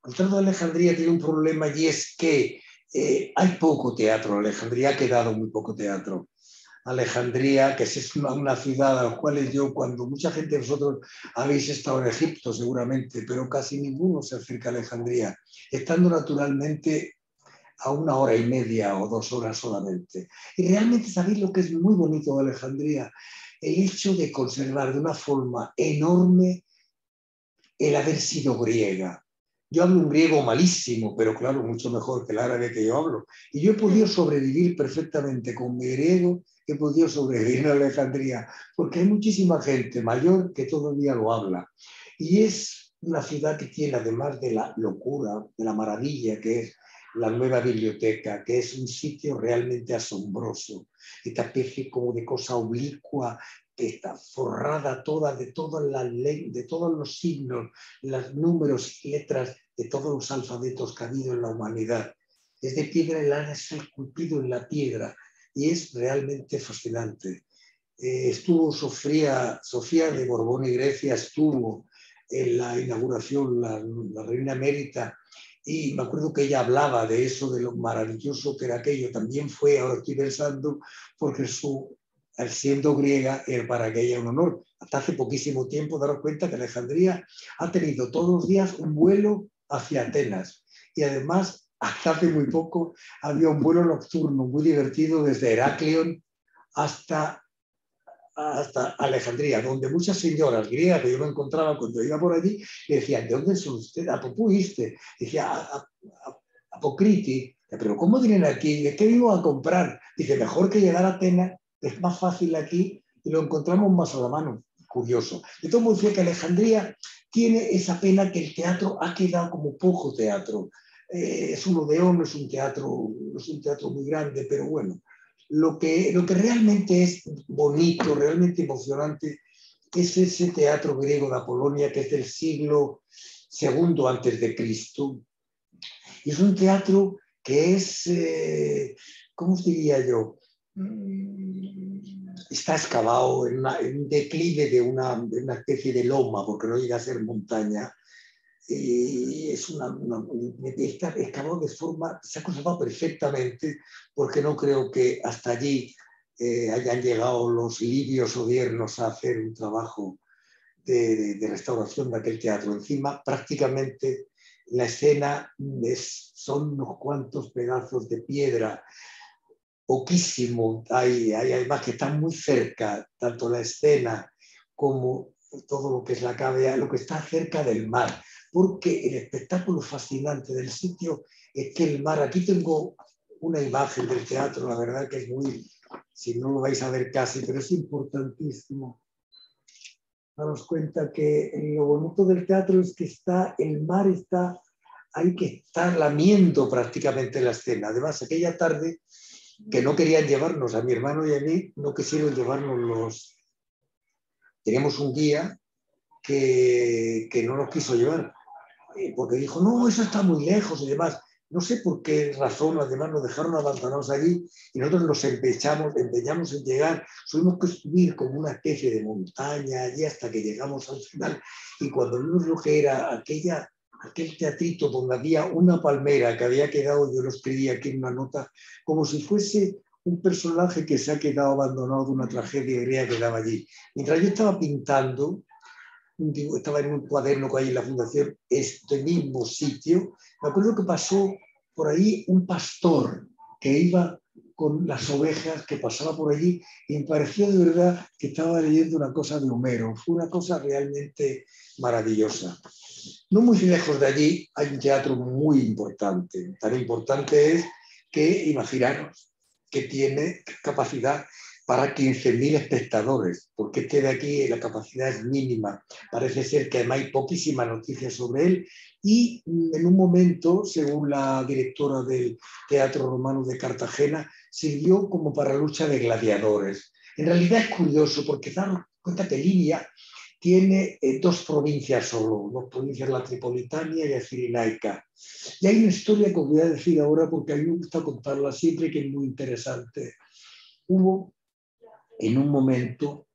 El teatro de Alejandría tiene un problema y es que eh, hay poco teatro. Alejandría ha quedado muy poco teatro. Alejandría, que es una, ciudad a la cual yo, cuando mucha gente de vosotros habéis estado en Egipto seguramente, pero casi ninguno se acerca a Alejandría, estando naturalmente a una hora y media o dos horas solamente. Y realmente sabéis lo que es muy bonito de Alejandría, el hecho de conservar de una forma enorme el haber sido griega. Yo hablo un griego malísimo, pero claro, mucho mejor que el árabe que yo hablo. Y yo he podido sobrevivir perfectamente con mi griego he podido sobrevivir en Alejandría, porque hay muchísima gente mayor que todavía lo habla. Y es una ciudad que tiene, además de la locura, de la maravilla que es la nueva biblioteca, que es un sitio realmente asombroso, esta especie como de cosa oblicua que está forrada toda de todas las de todos los signos, los números y letras de todos los alfabetos que ha habido en la humanidad. Es de piedra lana, es esculpido en la piedra y es realmente fascinante. Eh, estuvo Sofía, Sofía de Borbón y Grecia, estuvo en la inauguración, la, reina emérita, y me acuerdo que ella hablaba de eso, de lo maravilloso que era aquello. También fue, ahora estoy pensando, porque su, siendo griega, era para aquella un honor. Hasta hace poquísimo tiempo, daros cuenta que Alejandría ha tenido todos los días un vuelo hacia Atenas y además hasta hace muy poco había un vuelo nocturno muy divertido desde Heraclión hasta, hasta Alejandría, donde muchas señoras griegas que yo me encontraba cuando iba por allí, decían, ¿de dónde son ustedes? ¿A Popuiste? Decía, a, Apocriti. Pero ¿cómo vienen aquí? ¿De qué vivo a comprar? Dice, mejor que llegar a Atenas, es más fácil aquí y lo encontramos más a la mano. Curioso. Entonces decía que Alejandría tiene esa pena que el teatro ha quedado como poco teatro. Eh, es un odeón, no es un teatro, no es un teatro muy grande, pero bueno, lo que, lo que realmente es bonito, realmente emocionante, es ese teatro griego de Apolonia que es del siglo II antes de Cristo. Es un teatro que es, eh, ¿cómo os diría yo? Mm, está excavado en, un declive de una, de una, especie de loma, porque no llega a ser montaña, y es una, está excavado de forma, se ha conservado perfectamente, porque no creo que hasta allí eh, hayan llegado los libios odiernos a hacer un trabajo de, de, restauración de aquel teatro. Encima, prácticamente la escena es, son unos cuantos pedazos de piedra, poquísimo, hay, hay además que están muy cerca, tanto la escena como todo lo que es la cavea, lo que está cerca del mar porque el espectáculo fascinante del sitio es que el mar, aquí tengo una imagen del teatro, la verdad que es muy, si no lo vais a ver casi, pero es importantísimo. Daros cuenta que lo bonito del teatro es que está, el mar está, hay que estar lamiendo prácticamente la escena. Además, aquella tarde que no querían llevarnos a mi hermano y a mí, no quisieron llevarnos los... Teníamos un guía que, que no nos quiso llevar porque dijo, no, eso está muy lejos y demás. No sé por qué razón, además nos dejaron abandonados allí y nosotros nos empeñamos, empeñamos en llegar. Tuvimos que subir como una especie de montaña allí hasta que llegamos al final. Y cuando vimos lo que era aquella, aquel teatrito donde había una palmera que había quedado, yo lo escribí aquí en una nota, como si fuese un personaje que se ha quedado abandonado de una tragedia griega que daba allí. Mientras yo estaba pintando, estaba en un cuaderno que hay en la fundación, este mismo sitio, me acuerdo que pasó por ahí un pastor que iba con las ovejas, que pasaba por allí, y me pareció de verdad que estaba leyendo una cosa de Homero. Fue una cosa realmente maravillosa. No muy lejos de allí hay un teatro muy importante. Tan importante es que, imaginaros, que tiene capacidad para 15.000 espectadores, porque este de aquí la capacidad es mínima. Parece ser que además hay poquísima noticia sobre él y en un momento, según la directora del Teatro Romano de Cartagena, sirvió como para lucha de gladiadores. En realidad es curioso porque da cuenta que Libia tiene eh, dos provincias solo, dos provincias, la Tripolitania y la Cirenaica. Y hay una historia que os voy a decir ahora porque a mí me gusta contarla siempre que es muy interesante. Hubo en un momento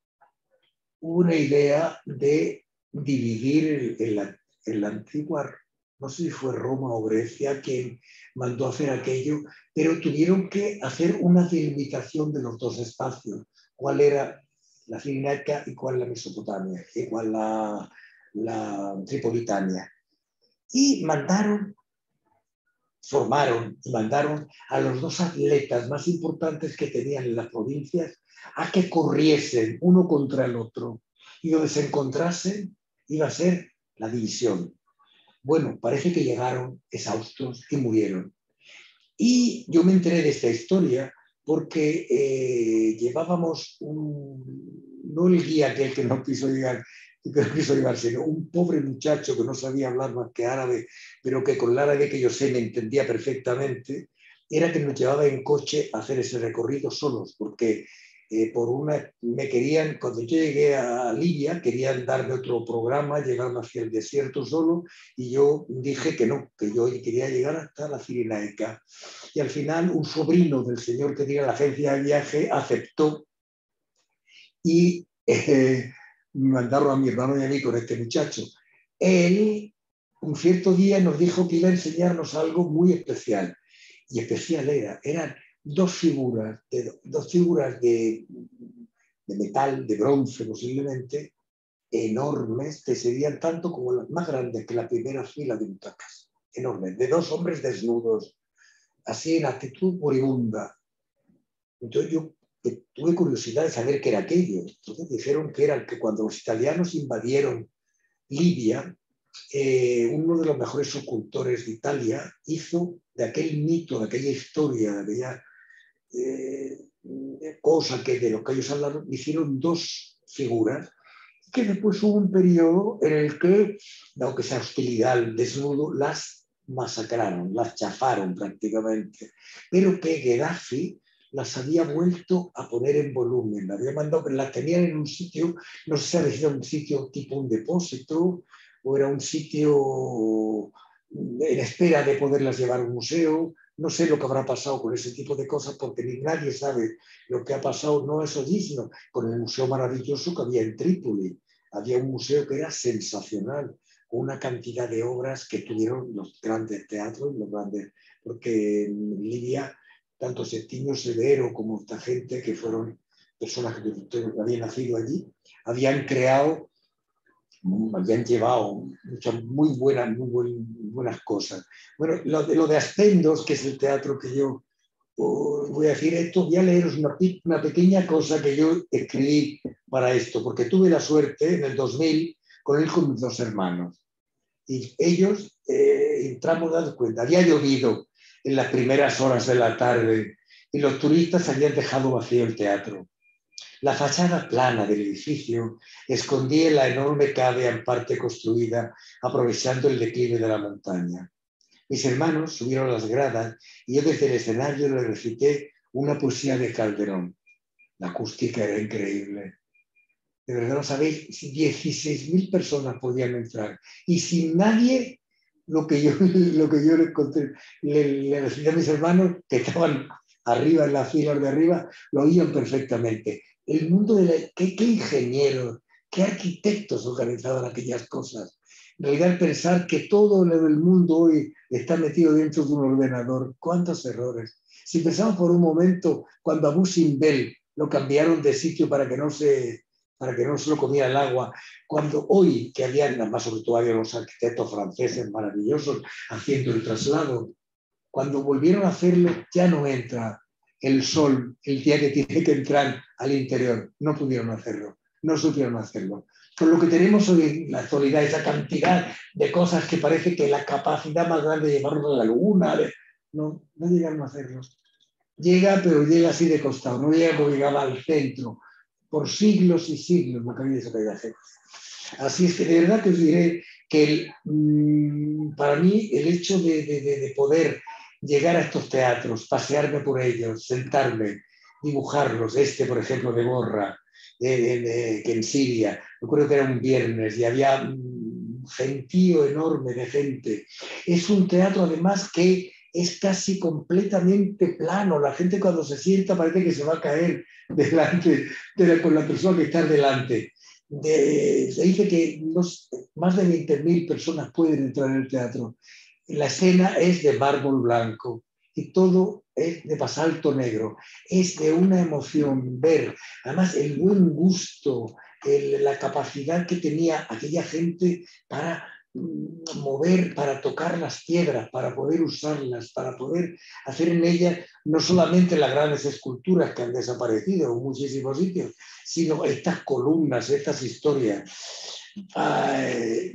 una idea de dividir en la, antigua, no sé si fue Roma o Grecia quien mandó hacer aquello, pero tuvieron que hacer una delimitación de los dos espacios, cuál era la Cirenaica y cuál la Mesopotamia, y cuál la, la Tripolitania. Y mandaron, formaron y mandaron a los dos atletas más importantes que tenían en las provincias a que corriesen uno contra el otro y donde se encontrasen iba a ser la división. Bueno, parece que llegaron exhaustos y murieron. Y yo me enteré de esta historia porque eh, llevábamos un, no el guía aquel que no quiso llegar, que no quiso llevar, sino un pobre muchacho que no sabía hablar más que árabe, pero que con el árabe que yo sé me entendía perfectamente, era que nos llevaba en coche a hacer ese recorrido solos, porque eh, por una, me querían, cuando yo llegué a Libia, querían darme otro programa, llevarme hacia el desierto solo, y yo dije que no, que yo quería llegar hasta la Cirenaica. Y al final un sobrino del señor que tiene la agencia de viaje aceptó y eh, mandaron a mi hermano y a mí con este muchacho. Él, un cierto día, nos dijo que iba a enseñarnos algo muy especial. Y especial era, eran dos figuras, de, dos figuras de, de metal, de bronce posiblemente, enormes, que serían tanto como las más grandes que la primera fila de butacas. enorme, de dos hombres desnudos, así en actitud moribunda. Entonces yo eh, tuve curiosidad de saber qué era aquello. Entonces dijeron que era que cuando los italianos invadieron Libia, eh, uno de los mejores ocultores de Italia hizo de aquel mito, de aquella historia, de aquella eh, cosa que de lo que ellos hablaron, hicieron dos figuras que después hubo un periodo en el que, dado que esa hostilidad al desnudo, las masacraron, las chafaron prácticamente, pero que Gaddafi las había vuelto a poner en volumen, las había mandado, las tenían en un sitio, no sé si era un sitio tipo un depósito o era un sitio en espera de poderlas llevar a un museo, no sé lo que habrá pasado con ese tipo de cosas porque ni nadie sabe lo que ha pasado, no eso sino con el museo maravilloso que había en Trípoli. Había un museo que era sensacional, una cantidad de obras que tuvieron los grandes teatros, los grandes, porque en Libia, tanto Septimio Severo como esta gente que fueron personas que habían nacido allí, habían creado habían llevado muchas muy buenas, buenas cosas. Bueno, lo de, lo de que es el teatro que yo voy a decir esto, voy a leeros una, una, pequeña cosa que yo escribí para esto, porque tuve la suerte en el 2000 con él con mis dos hermanos. Y ellos, eh, entramos dando cuenta, había llovido en las primeras horas de la tarde y los turistas habían dejado vacío el teatro. La fachada plana del edificio escondía la enorme cave en parte construida aprovechando el declive de la montaña. Mis hermanos subieron las gradas y yo desde el escenario les recité una poesía de Calderón. La acústica era increíble. De verdad, no sabéis, 16.000 personas podían entrar y sin nadie lo que yo, lo que yo le, le, recité a mis hermanos que estaban arriba en las filas de arriba, lo oían perfectamente. El mundo de. ¿Qué, ingenieros, qué arquitectos organizaban aquellas cosas? En realidad, pensar que todo el mundo hoy está metido dentro de un ordenador, cuántos errores. Si pensamos por un momento cuando a Bell lo cambiaron de sitio para que no se para que no se lo comiera el agua, cuando hoy, que habían, más sobre todo los arquitectos franceses maravillosos haciendo el traslado, cuando volvieron a hacerlo ya no entra el sol el día que tiene que entrar al interior, no pudieron hacerlo, no supieron hacerlo. Con lo que tenemos hoy en la actualidad, esa cantidad de cosas que parece que la capacidad más grande de llevarlo a la luna, no, no llegaron a hacerlo. Llega, pero llega así de costado, no llega porque llegaba al centro, por siglos y siglos no había esa. Así es que de verdad que os diré que mm, para mí el hecho de, poder llegar a estos teatros, pasearme por ellos, sentarme, dibujarlos, este por ejemplo de Borra, que en Siria, recuerdo que era un viernes y había un gentío enorme de gente. Es un teatro además que es casi completamente plano. La gente cuando se sienta parece que se va a caer delante de con la persona que está delante. se dice que más de 20.000 personas pueden entrar en el teatro. La escena es de mármol blanco y todo es de basalto negro. Es de una emoción ver, además, el buen gusto, la capacidad que tenía aquella gente para mm, mover, para tocar las piedras, para poder usarlas, para poder hacer en ellas no solamente las grandes esculturas que han desaparecido en muchísimos sitios, sino estas columnas, estas historias.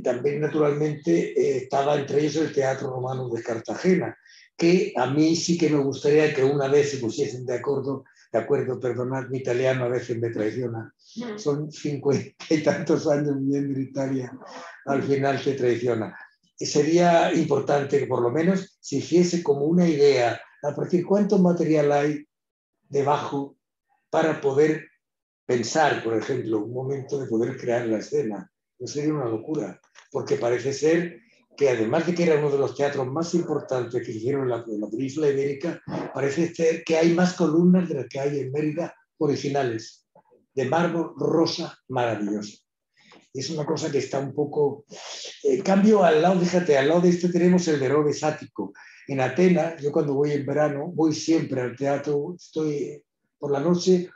También naturalmente eh, estaba entre ellos el Teatro Romano de Cartagena, que a mí sí que me gustaría que una vez se pusiesen de acuerdo, de acuerdo, perdonad, mi italiano a veces me traiciona. Mm. Son cincuenta y tantos años viviendo en Italia, al final te traiciona. Sería importante que por lo menos se hiciese como una idea, a partir cuánto material hay debajo para poder pensar, por ejemplo, un momento de poder crear la escena. No sería una locura, porque parece ser que además de que era uno de los teatros más importantes que hicieron en la, península ibérica, parece ser que hay más columnas de las que hay en Mérida originales, de mármol rosa maravilloso. Es una cosa que está un poco... En cambio, al lado, fíjate, al lado de este tenemos el Verón Ático. En Atenas, yo cuando voy en verano, voy siempre al teatro, estoy por la noche,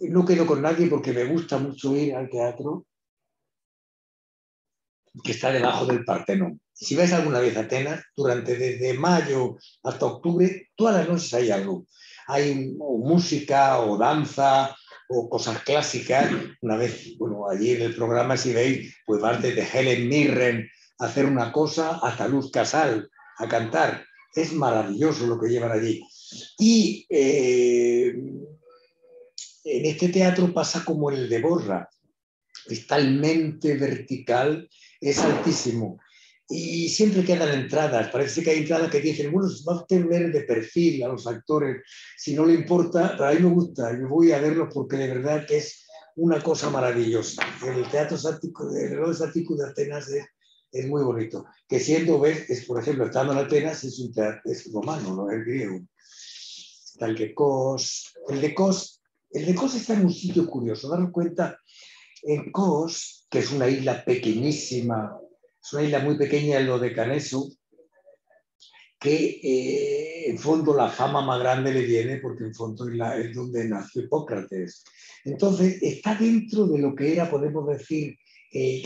no quedo con nadie porque me gusta mucho ir al teatro, que está debajo del Partenón si vais alguna vez Atenas, durante desde mayo hasta octubre, todas las noches hay algo. Hay música o danza o cosas clásicas. Una vez, bueno, allí en el programa, si veis, pues vas desde Helen Mirren a hacer una cosa hasta Luz Casal a cantar. Es maravilloso lo que llevan allí. Y eh, en este teatro pasa como el de Borra, cristalmente vertical, es altísimo. Y siempre quedan entradas, parece que hay entradas que dicen, bueno, va a usted ver de perfil a los actores, si no le importa, pero a mí me gusta, yo voy a verlos porque de verdad que es una cosa maravillosa. El teatro sático, el reloj sático de Atenas es, es, muy bonito. Que siendo, ves, es, por ejemplo, estando en Atenas es, un teatro, es romano, no es griego. Está el de Kos. El de Kos, el de Kos está en un sitio curioso. Daros cuenta, en Kos, que es una isla pequeñísima, es una isla muy pequeña en lo de Caneso, que eh, en fondo la fama más grande le viene porque en fondo es, donde nació Hipócrates. Entonces está dentro de lo que era, podemos decir, el,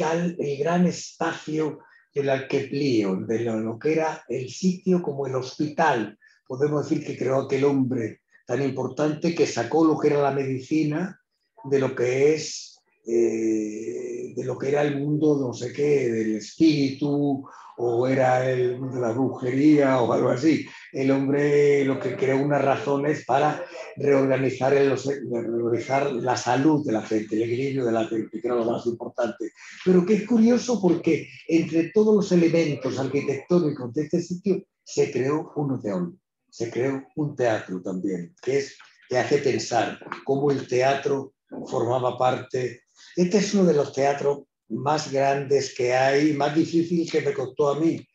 gran espacio del Arqueplío, de lo, que era el sitio como el hospital, podemos decir que creó aquel hombre tan importante que sacó lo que era la medicina de lo que es eh, de lo que era el mundo, no sé qué, del espíritu, o era el de la brujería o algo así. El hombre lo que creó unas razones para reorganizar, reorganizar la salud de la gente, el equilibrio de la gente, que era lo más importante. Pero que es curioso porque entre todos los elementos arquitectónicos de este sitio se creó un oteón, se creó un teatro también, que es que hace pensar cómo el teatro formaba parte este es uno de los teatros más grandes que hay, más difícil que me costó a mí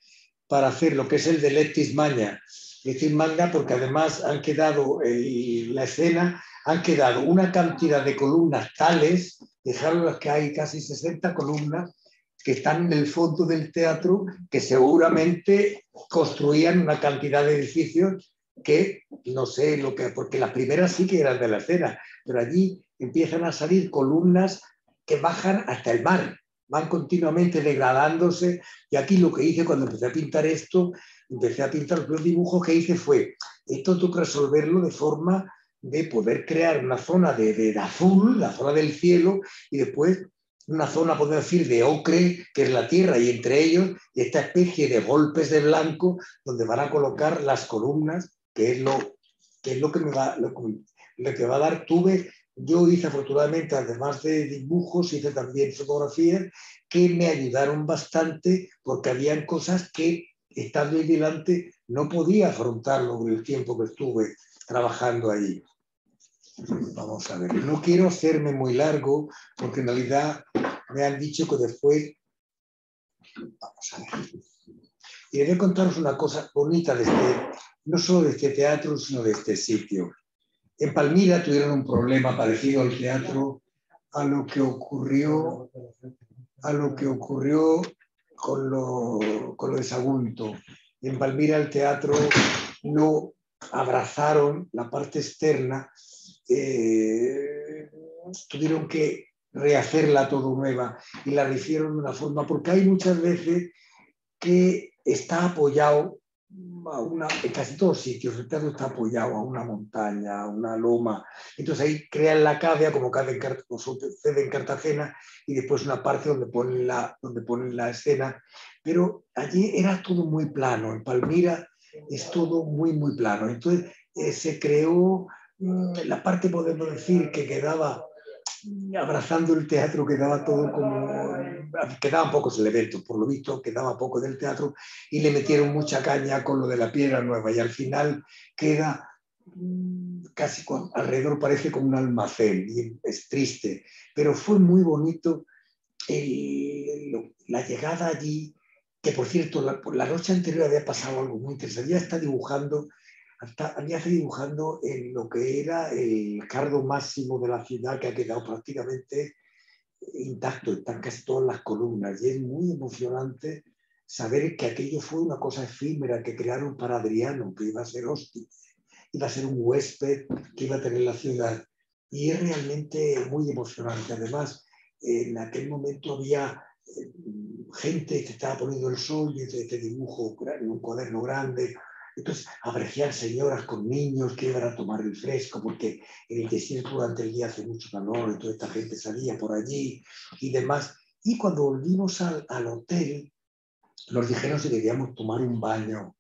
para hacer lo que es el de Letis Magna. Letis Magna porque además han quedado, la escena, han quedado una cantidad de columnas tales, dejaron que hay casi 60 columnas que están en el fondo del teatro, que seguramente construían una cantidad de edificios que no sé lo que, porque las primeras sí que eran de la escena, pero allí empiezan a salir columnas que bajan hasta el mar, van continuamente degradándose. Y aquí lo que hice cuando empecé a pintar esto, empecé a pintar los dibujos que hice fue, esto tengo que resolverlo de forma de poder crear una zona de, azul, la zona del cielo, y después una zona, podemos decir, de ocre, que es la tierra, y entre ellos esta especie de golpes de blanco, donde van a colocar las columnas, que es lo que, es lo que me va, lo, lo que va a dar. Tuve yo hice afortunadamente, además de dibujos, hice también fotografías que me ayudaron bastante porque habían cosas que estando ahí delante no podía afrontarlo con el tiempo que estuve trabajando ahí. Vamos a ver, no quiero hacerme muy largo porque en realidad me han dicho que después... Vamos a ver. Y a contaros una cosa bonita de este, no solo de este teatro, sino de este sitio. En Palmira tuvieron un problema parecido al teatro a lo que ocurrió, a lo que ocurrió con lo, con lo de Sagunto. En Palmira el teatro no abrazaron la parte externa, eh, tuvieron que rehacerla todo nueva y la hicieron de una forma, porque hay muchas veces que está apoyado una, en casi todos sitios el teatro está apoyado a una montaña, a una loma. Entonces ahí crean la cavea, como, en, sucede en Cartagena, y después una parte donde ponen, la, donde ponen la escena. Pero allí era todo muy plano. En Palmira es todo muy, muy plano. Entonces eh, se creó mm, la parte, podemos decir, que quedaba abrazando el teatro quedaba todo como... Quedaban pocos elementos, por lo visto quedaba poco del teatro y le metieron mucha caña con lo de la piedra nueva. Y al final queda casi alrededor parece como un almacén y es triste, pero fue muy bonito la llegada allí, que por cierto la, la, noche anterior había pasado algo muy interesante, ya está dibujando había dibujando en lo que era el cardo máximo de la ciudad que ha quedado prácticamente intacto, están casi todas las columnas y es muy emocionante saber que aquello fue una cosa efímera que crearon para Adriano, que iba a ser hostia, iba a ser un huésped que iba a tener la ciudad. Y es realmente muy emocionante. Además, en aquel momento había gente que estaba poniendo el sol y este, dibujo en un cuaderno grande. Entonces, apreciar señoras con niños que iban a tomar el fresco, porque en el desierto durante el día hace mucho calor, y toda esta gente salía por allí y demás. Y cuando volvimos al, al hotel, nos dijeron si queríamos tomar un baño.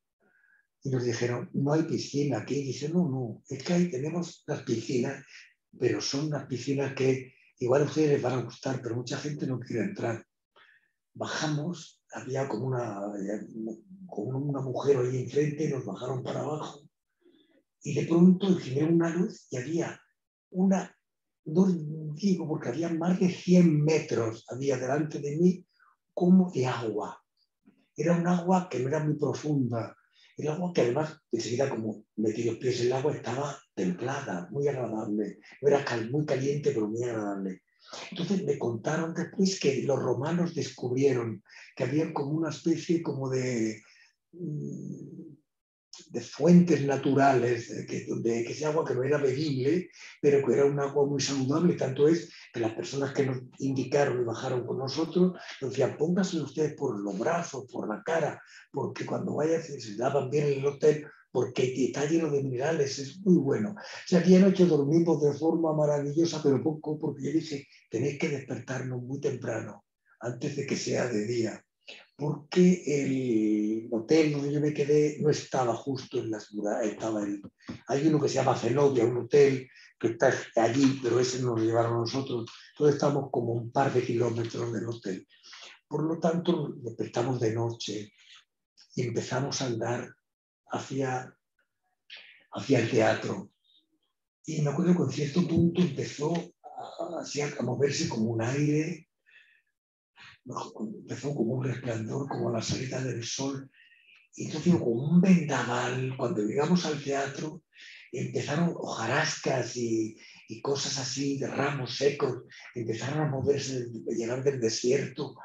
Y nos dijeron, no hay piscina aquí. Y dice, no, no, es que ahí tenemos las piscinas, pero son unas piscinas que igual a ustedes les van a gustar, pero mucha gente no quiere entrar bajamos, había como una, como una mujer ahí enfrente, nos bajaron para abajo y de pronto encendí una luz y había una, no digo porque había más de 100 metros, había delante de mí como de agua. Era un agua que no era muy profunda, el agua que además enseguida como metí los pies en el agua estaba templada, muy agradable, no era muy caliente pero muy agradable. Entonces me contaron después que los romanos descubrieron que había como una especie como de, mm, de fuentes naturales, que, donde, que ese agua que no era bebible, pero que era un agua muy saludable. Tanto es que las personas que nos indicaron y bajaron con nosotros nos decían, pónganse ustedes por los brazos, por la cara, porque cuando vayan se daban bien en el hotel, porque está lleno de minerales, es muy bueno. O sea, aquella noche dormimos de forma maravillosa, pero poco, porque yo dije, tenéis que despertarnos muy temprano, antes de que sea de día, porque el hotel donde yo me quedé no estaba justo en las murallas, estaba el, hay uno que se llama Zenobia, un hotel que está allí, pero ese nos lo llevaron nosotros, entonces estamos como un par de kilómetros del hotel. Por lo tanto, despertamos de noche y empezamos a andar hacia, hacia el teatro. Y me acuerdo que en cierto punto empezó a, a moverse como un aire, empezó como un resplandor, como la salida del sol. Y entonces, como un vendaval, cuando llegamos al teatro, empezaron hojarascas y, y cosas así de ramos secos, empezaron a moverse, a llegar del desierto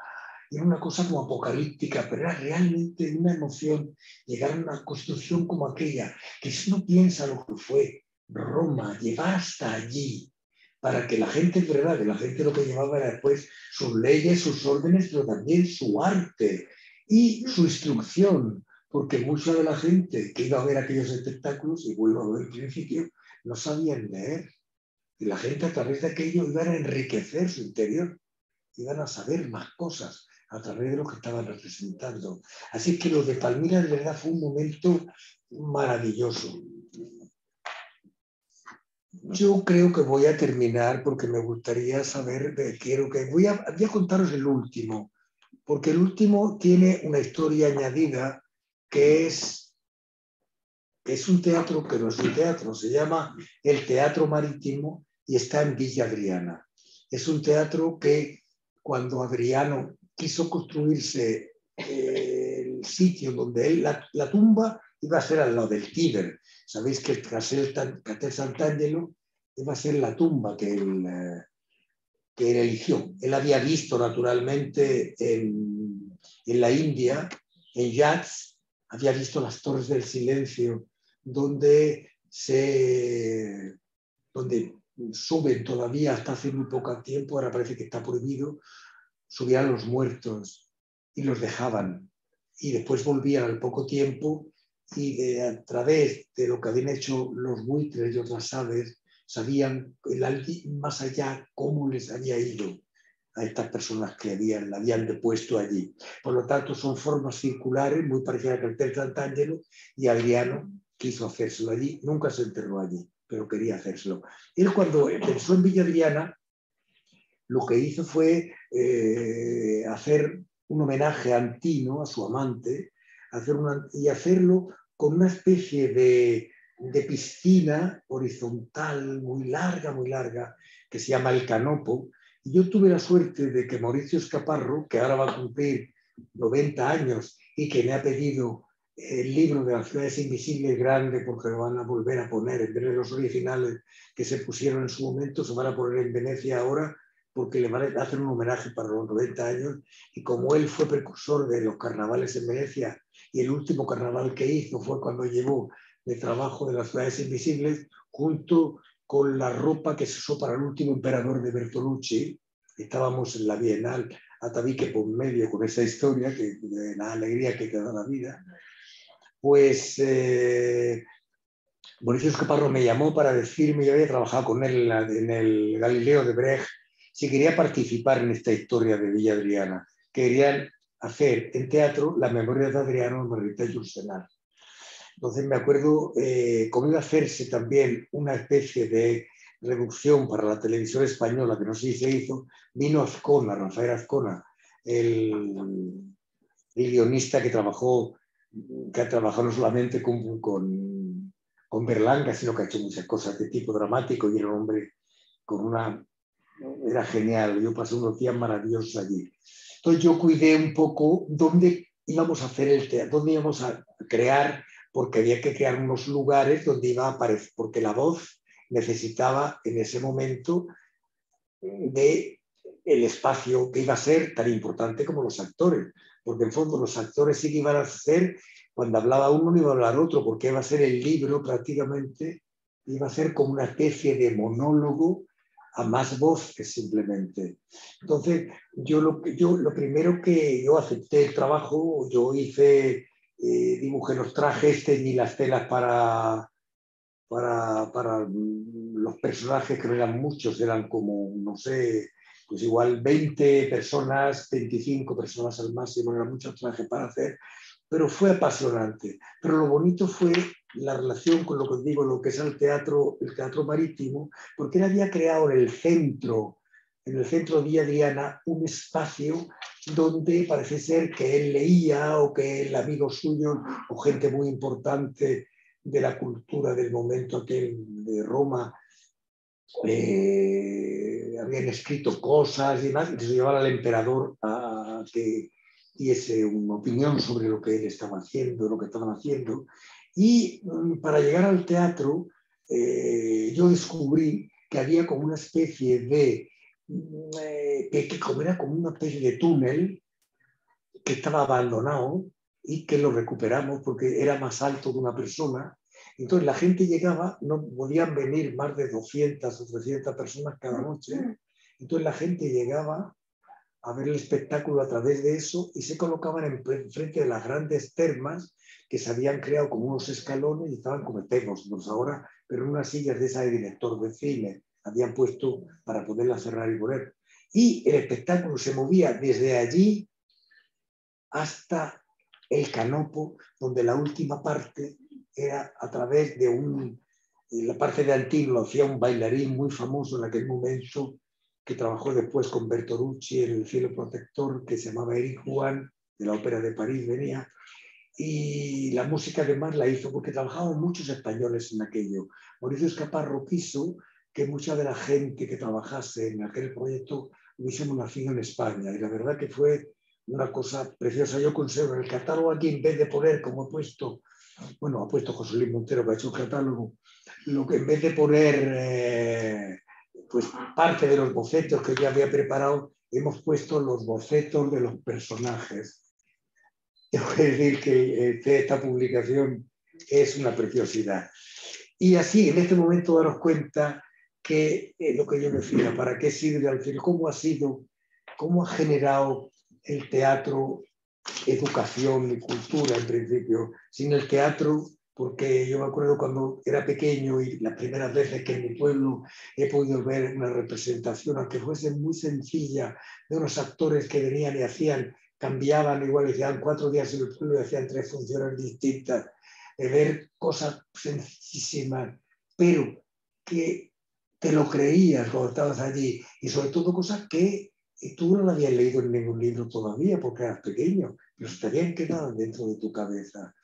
era una cosa como apocalíptica, pero era realmente una emoción llegar a una construcción como aquella, que si uno piensa lo que fue Roma, llevar hasta allí, para que la gente, es verdad, que la gente lo que llevaba era después sus leyes, sus órdenes, pero también su arte y su instrucción, porque mucha de la gente que iba a ver aquellos espectáculos, y vuelvo a ver el principio, no sabían leer. Y la gente a través de aquello iba a enriquecer su interior, iban a saber más cosas a través de lo que estaban representando. Así que lo de Palmira de verdad fue un momento maravilloso. Yo creo que voy a terminar porque me gustaría saber, quiero que voy a, voy a contaros el último, porque el último tiene una historia añadida que es, es un teatro que no es un teatro, se llama el Teatro Marítimo y está en Villa Adriana. Es un teatro que cuando Adriano quiso construirse eh, el sitio donde él, la, tumba iba a ser al lado del Tíber. Sabéis que el Castel Sant'Angelo iba a ser la tumba que él, eh, que él eligió. Él había visto naturalmente en, en la India, en Yats, había visto las torres del silencio, donde se donde suben todavía hasta hace muy poco tiempo, ahora parece que está prohibido, subían los muertos y los dejaban. Y después volvían al poco tiempo y de, a través de lo que habían hecho los buitres y otras aves, sabían el, más allá cómo les había ido a estas personas que habían, la habían depuesto allí. Por lo tanto, son formas circulares, muy parecidas al del Sant'Angelo, y Adriano quiso hacérselo allí, nunca se enterró allí, pero quería hacérselo. Él cuando pensó en Villa Adriana, lo que hizo fue eh, hacer un homenaje a Antino, a su amante, hacer y hacerlo con una especie de, piscina horizontal muy larga, muy larga, que se llama el Canopo. Y yo tuve la suerte de que Mauricio Escaparro, que ahora va a cumplir 90 años y que me ha pedido el libro de las ciudades invisibles grande porque lo van a volver a poner en vez de los originales que se pusieron en su momento, se van a poner en Venecia ahora porque le van a hacer un homenaje para los 90 años y como él fue precursor de los carnavales en Venecia y el último carnaval que hizo fue cuando llevó de trabajo de las ciudades invisibles junto con la ropa que se usó para el último emperador de Bertolucci, estábamos en la Bienal a tabique por medio con esa historia, que, de la alegría que te da la vida, pues eh, Mauricio Escaparro me llamó para decirme, yo había trabajado con él en el Galileo de Brecht, si quería participar en esta historia de Villa Adriana. Querían hacer en teatro la memoria de Adriano Margarita Jursenar. Entonces me acuerdo eh, cómo iba a hacerse también una especie de reducción para la televisión española, que no sé si se hizo, vino Azcona, Rafael Azcona, el, guionista que trabajó, que ha trabajado no solamente con, con, con, Berlanga, sino que ha hecho muchas cosas de tipo dramático y era un hombre con una... Era genial, yo pasé unos días maravillosos allí. Entonces yo cuidé un poco dónde íbamos a hacer el teatro, dónde íbamos a crear, porque había que crear unos lugares donde iba a aparecer, porque la voz necesitaba en ese momento de el espacio que iba a ser tan importante como los actores, porque en fondo los actores sí que iban a ser, cuando hablaba uno no iba a hablar otro, porque iba a ser el libro prácticamente, iba a ser como una especie de monólogo a más voz que simplemente. Entonces, yo lo, yo, lo primero que yo acepté el trabajo, yo hice, eh, dibujé los trajes, teñí las telas para, para, para, los personajes, que no eran muchos, eran como, no sé, pues igual 20 personas, 25 personas al máximo, era mucho traje para hacer, pero fue apasionante. Pero lo bonito fue la relación con lo que digo, lo que es el teatro, el teatro marítimo, porque él había creado en el centro, en el centro de Diana, un espacio donde parece ser que él leía o que el amigo suyo o gente muy importante de la cultura del momento aquel de Roma eh, habían escrito cosas y demás, y se llevaba al emperador a que diese una opinión sobre lo que él estaba haciendo, lo que estaban haciendo. Y mm, para llegar al teatro, eh, yo descubrí que había como una especie de, mm, eh, que, como era como una especie de túnel que estaba abandonado y que lo recuperamos porque era más alto que una persona. Entonces la gente llegaba, no podían venir más de 200 o 300 personas cada noche. Entonces la gente llegaba a ver el espectáculo a través de eso y se colocaban en frente de las grandes termas que se habían creado como unos escalones y estaban como pues ahora, pero unas sillas de esa de director de cine habían puesto para poderla cerrar y poner. Y el espectáculo se movía desde allí hasta el canopo, donde la última parte era a través de un, la parte de Antino lo hacía un bailarín muy famoso en aquel momento, que trabajó después con Bertolucci en El cielo protector, que se llamaba Eric Juan, de la Ópera de París venía, y la música además la hizo porque trabajaban muchos españoles en aquello. Mauricio Escaparro quiso que mucha de la gente que trabajase en aquel proyecto hubiésemos nacido en España, y la verdad que fue una cosa preciosa. Yo conservo el catálogo aquí, en vez de poner, como he puesto, bueno, ha puesto José Luis Montero que ha hecho un catálogo, lo que en vez de poner... Eh, pues parte de los bocetos que yo había preparado, hemos puesto los bocetos de los personajes. Que decir que este, esta publicación es una preciosidad. Y así, en este momento, daros cuenta que eh, lo que yo decía, para qué sirve al fin, cómo ha sido, cómo ha generado el teatro educación y cultura en principio. Sin el teatro porque yo me acuerdo cuando era pequeño y las primeras veces que en mi pueblo he podido ver una representación, aunque fuese muy sencilla, de unos actores que venían y hacían, cambiaban igual, hacían cuatro días en el pueblo y hacían tres funciones distintas, de ver cosas sencillísimas, pero que te lo creías cuando estabas allí, y sobre todo cosas que tú no lo habías leído en ningún libro todavía porque eras pequeño, pero te habían quedado dentro de tu cabeza.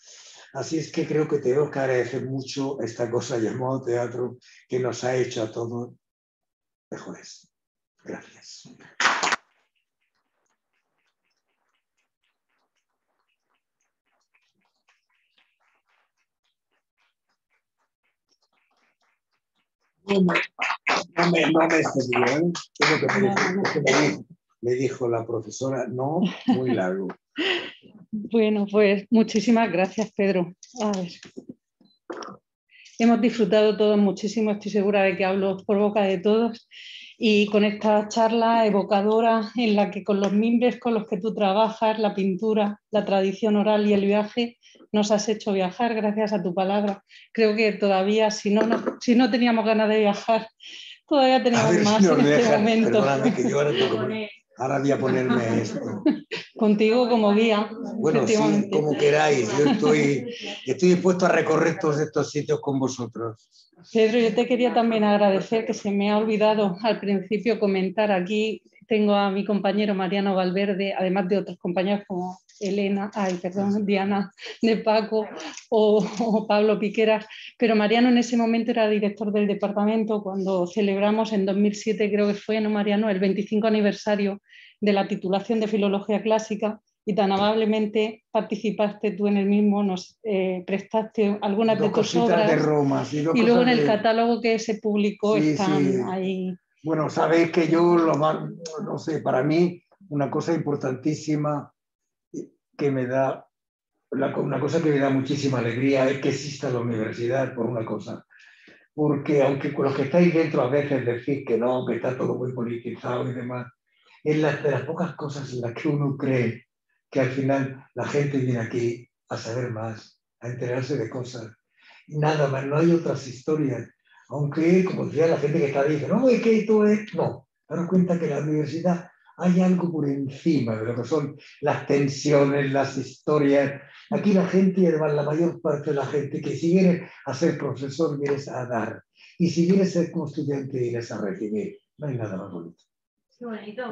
Así es que creo que tengo que agradecer mucho esta cosa llamada teatro que nos ha hecho a todos mejores. Gracias. No me, no me, ¿eh? me dijo la profesora, no, muy largo. Bueno, pues muchísimas gracias, Pedro. Hemos disfrutado todos muchísimo, estoy segura de que hablo por boca de todos. y con esta charla evocadora en la que con los mimbres con los que tú trabajas, la pintura, la tradición oral y el viaje, nos has hecho viajar gracias a tu palabra. Creo que todavía, si no, si no teníamos ganas de viajar, todavía teníamos más en este momento. Ahora, voy a ponerme esto. Contigo como guía. Bueno, sí, como queráis. Yo estoy, estoy dispuesto a recorrer todos estos sitios con vosotros. Pedro, yo te quería también agradecer que se me ha olvidado al principio comentar aquí. Tengo a mi compañero Mariano Valverde, además de otros compañeros como Elena, ay, perdón, Diana de Paco o, Pablo Piqueras, pero Mariano en ese momento era director del departamento cuando celebramos en 2007, creo que fue, ¿no, Mariano?, el 25 aniversario de la titulación de Filología Clásica y tan amablemente participaste tú en el mismo, nos eh, prestaste algunas de tus obras. De Roma, y luego en el catálogo que se publicó están ahí. Bueno, sabéis que yo, lo más, no sé, para mí una cosa importantísima que me da, una cosa que me da muchísima alegría es que exista la universidad, por una cosa. Porque aunque los que estáis dentro a veces decís que no, que está todo muy politizado y demás, es la, de las pocas cosas en las que uno cree que al final la gente viene aquí a saber más, a enterarse de cosas. Y nada más, no hay otras historias. Aunque, como decía la gente que está dice, no, es que esto es... No, daros cuenta que la universidad hay algo por encima de lo que son las tensiones, las historias. Aquí la gente, la mayor parte de la gente, que si viene a ser profesor, vienes a dar. Y si vienes a ser como estudiante, vienes a recibir. No hay nada más bonito. Qué bonito.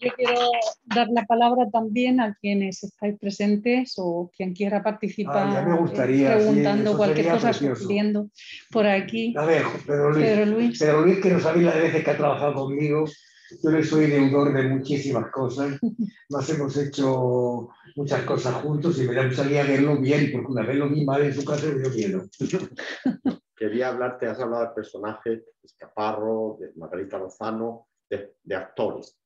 Yo quiero dar la palabra también a quienes estáis presentes o quien quiera participar ah, me gustaría, preguntando cualquier cosa, sugiriendo por aquí. A ver, Pedro Luis, Pedro Luis. Pedro Luis, que no sabéis las veces que ha trabajado conmigo, yo le soy deudor de muchísimas cosas. Nos hemos hecho muchas cosas juntos y me da mucha alegría verlo bien, porque una vez lo vi mal en su casa y me dio miedo. Quería hablarte, has hablado del personaje de Escaparro, de Margarita Lozano, de, de actores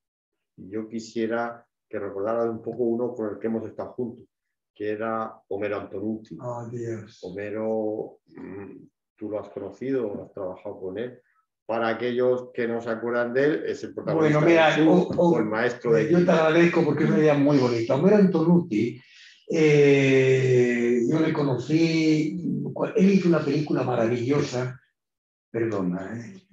yo quisiera que recordaras un poco uno con el que hemos estado juntos, que era Homero Antonucci. Oh, Dios. Homero, mm, tú lo has conocido, has trabajado con él. Para aquellos que no se acuerdan de él, es el protagonista bueno, mira, yo, el maestro de... Yo te agradezco porque es una idea muy bonita. Homero Antonucci, eh, yo le conocí, él hizo una película maravillosa, perdona, ¿eh?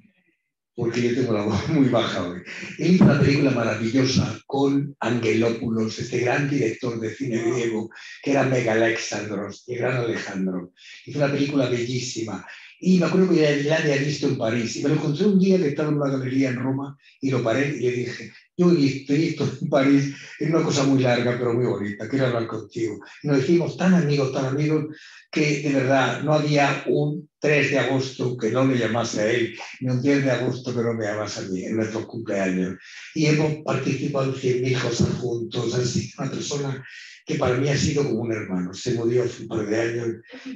Porque yo tengo la voz muy baja hoy. Él hizo una película maravillosa con Angelopoulos, este gran director de cine griego, que era Mega Alexandros, el gran Alejandro. Hizo una película bellísima. Y me acuerdo que ya, la había visto en París. Y me lo encontré un día que estaba en una galería en Roma y lo paré y le dije, yo he visto esto en París, es una cosa muy larga pero muy bonita, quiero hablar contigo. Y nos hicimos tan amigos, tan amigos, que de verdad no había un 3 de agosto que no le llamase a él, ni un 10 de agosto que no me llamase a mí en nuestro cumpleaños. Y hemos participado en 100.000 cosas juntos, ha sido una persona que para mí ha sido como un hermano. Se murió hace un par de años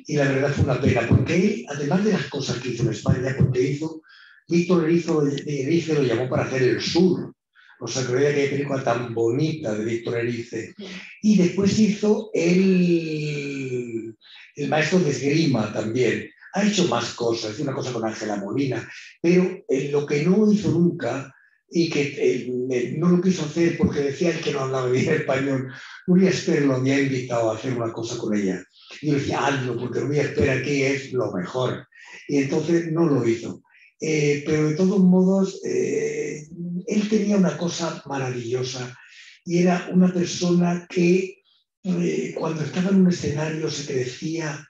y la verdad fue una pena, porque él, además de las cosas que hizo en España, porque hizo, Víctor Erice lo llamó para hacer el sur, o sea, creía que película tan bonita de Víctor Erice. Y después hizo el, el maestro de esgrima también. Ha hecho más cosas, una cosa con Ángela Molina, pero lo que no hizo nunca y que eh, no lo quiso hacer porque decía que no hablaba bien español, Nuria Esper lo había invitado a hacer una cosa con ella. Y yo decía, hazlo, porque Nuria Esper aquí es lo mejor. Y entonces no lo hizo. Eh, pero de todos modos, eh, él tenía una cosa maravillosa y era una persona que eh, cuando estaba en un escenario se decía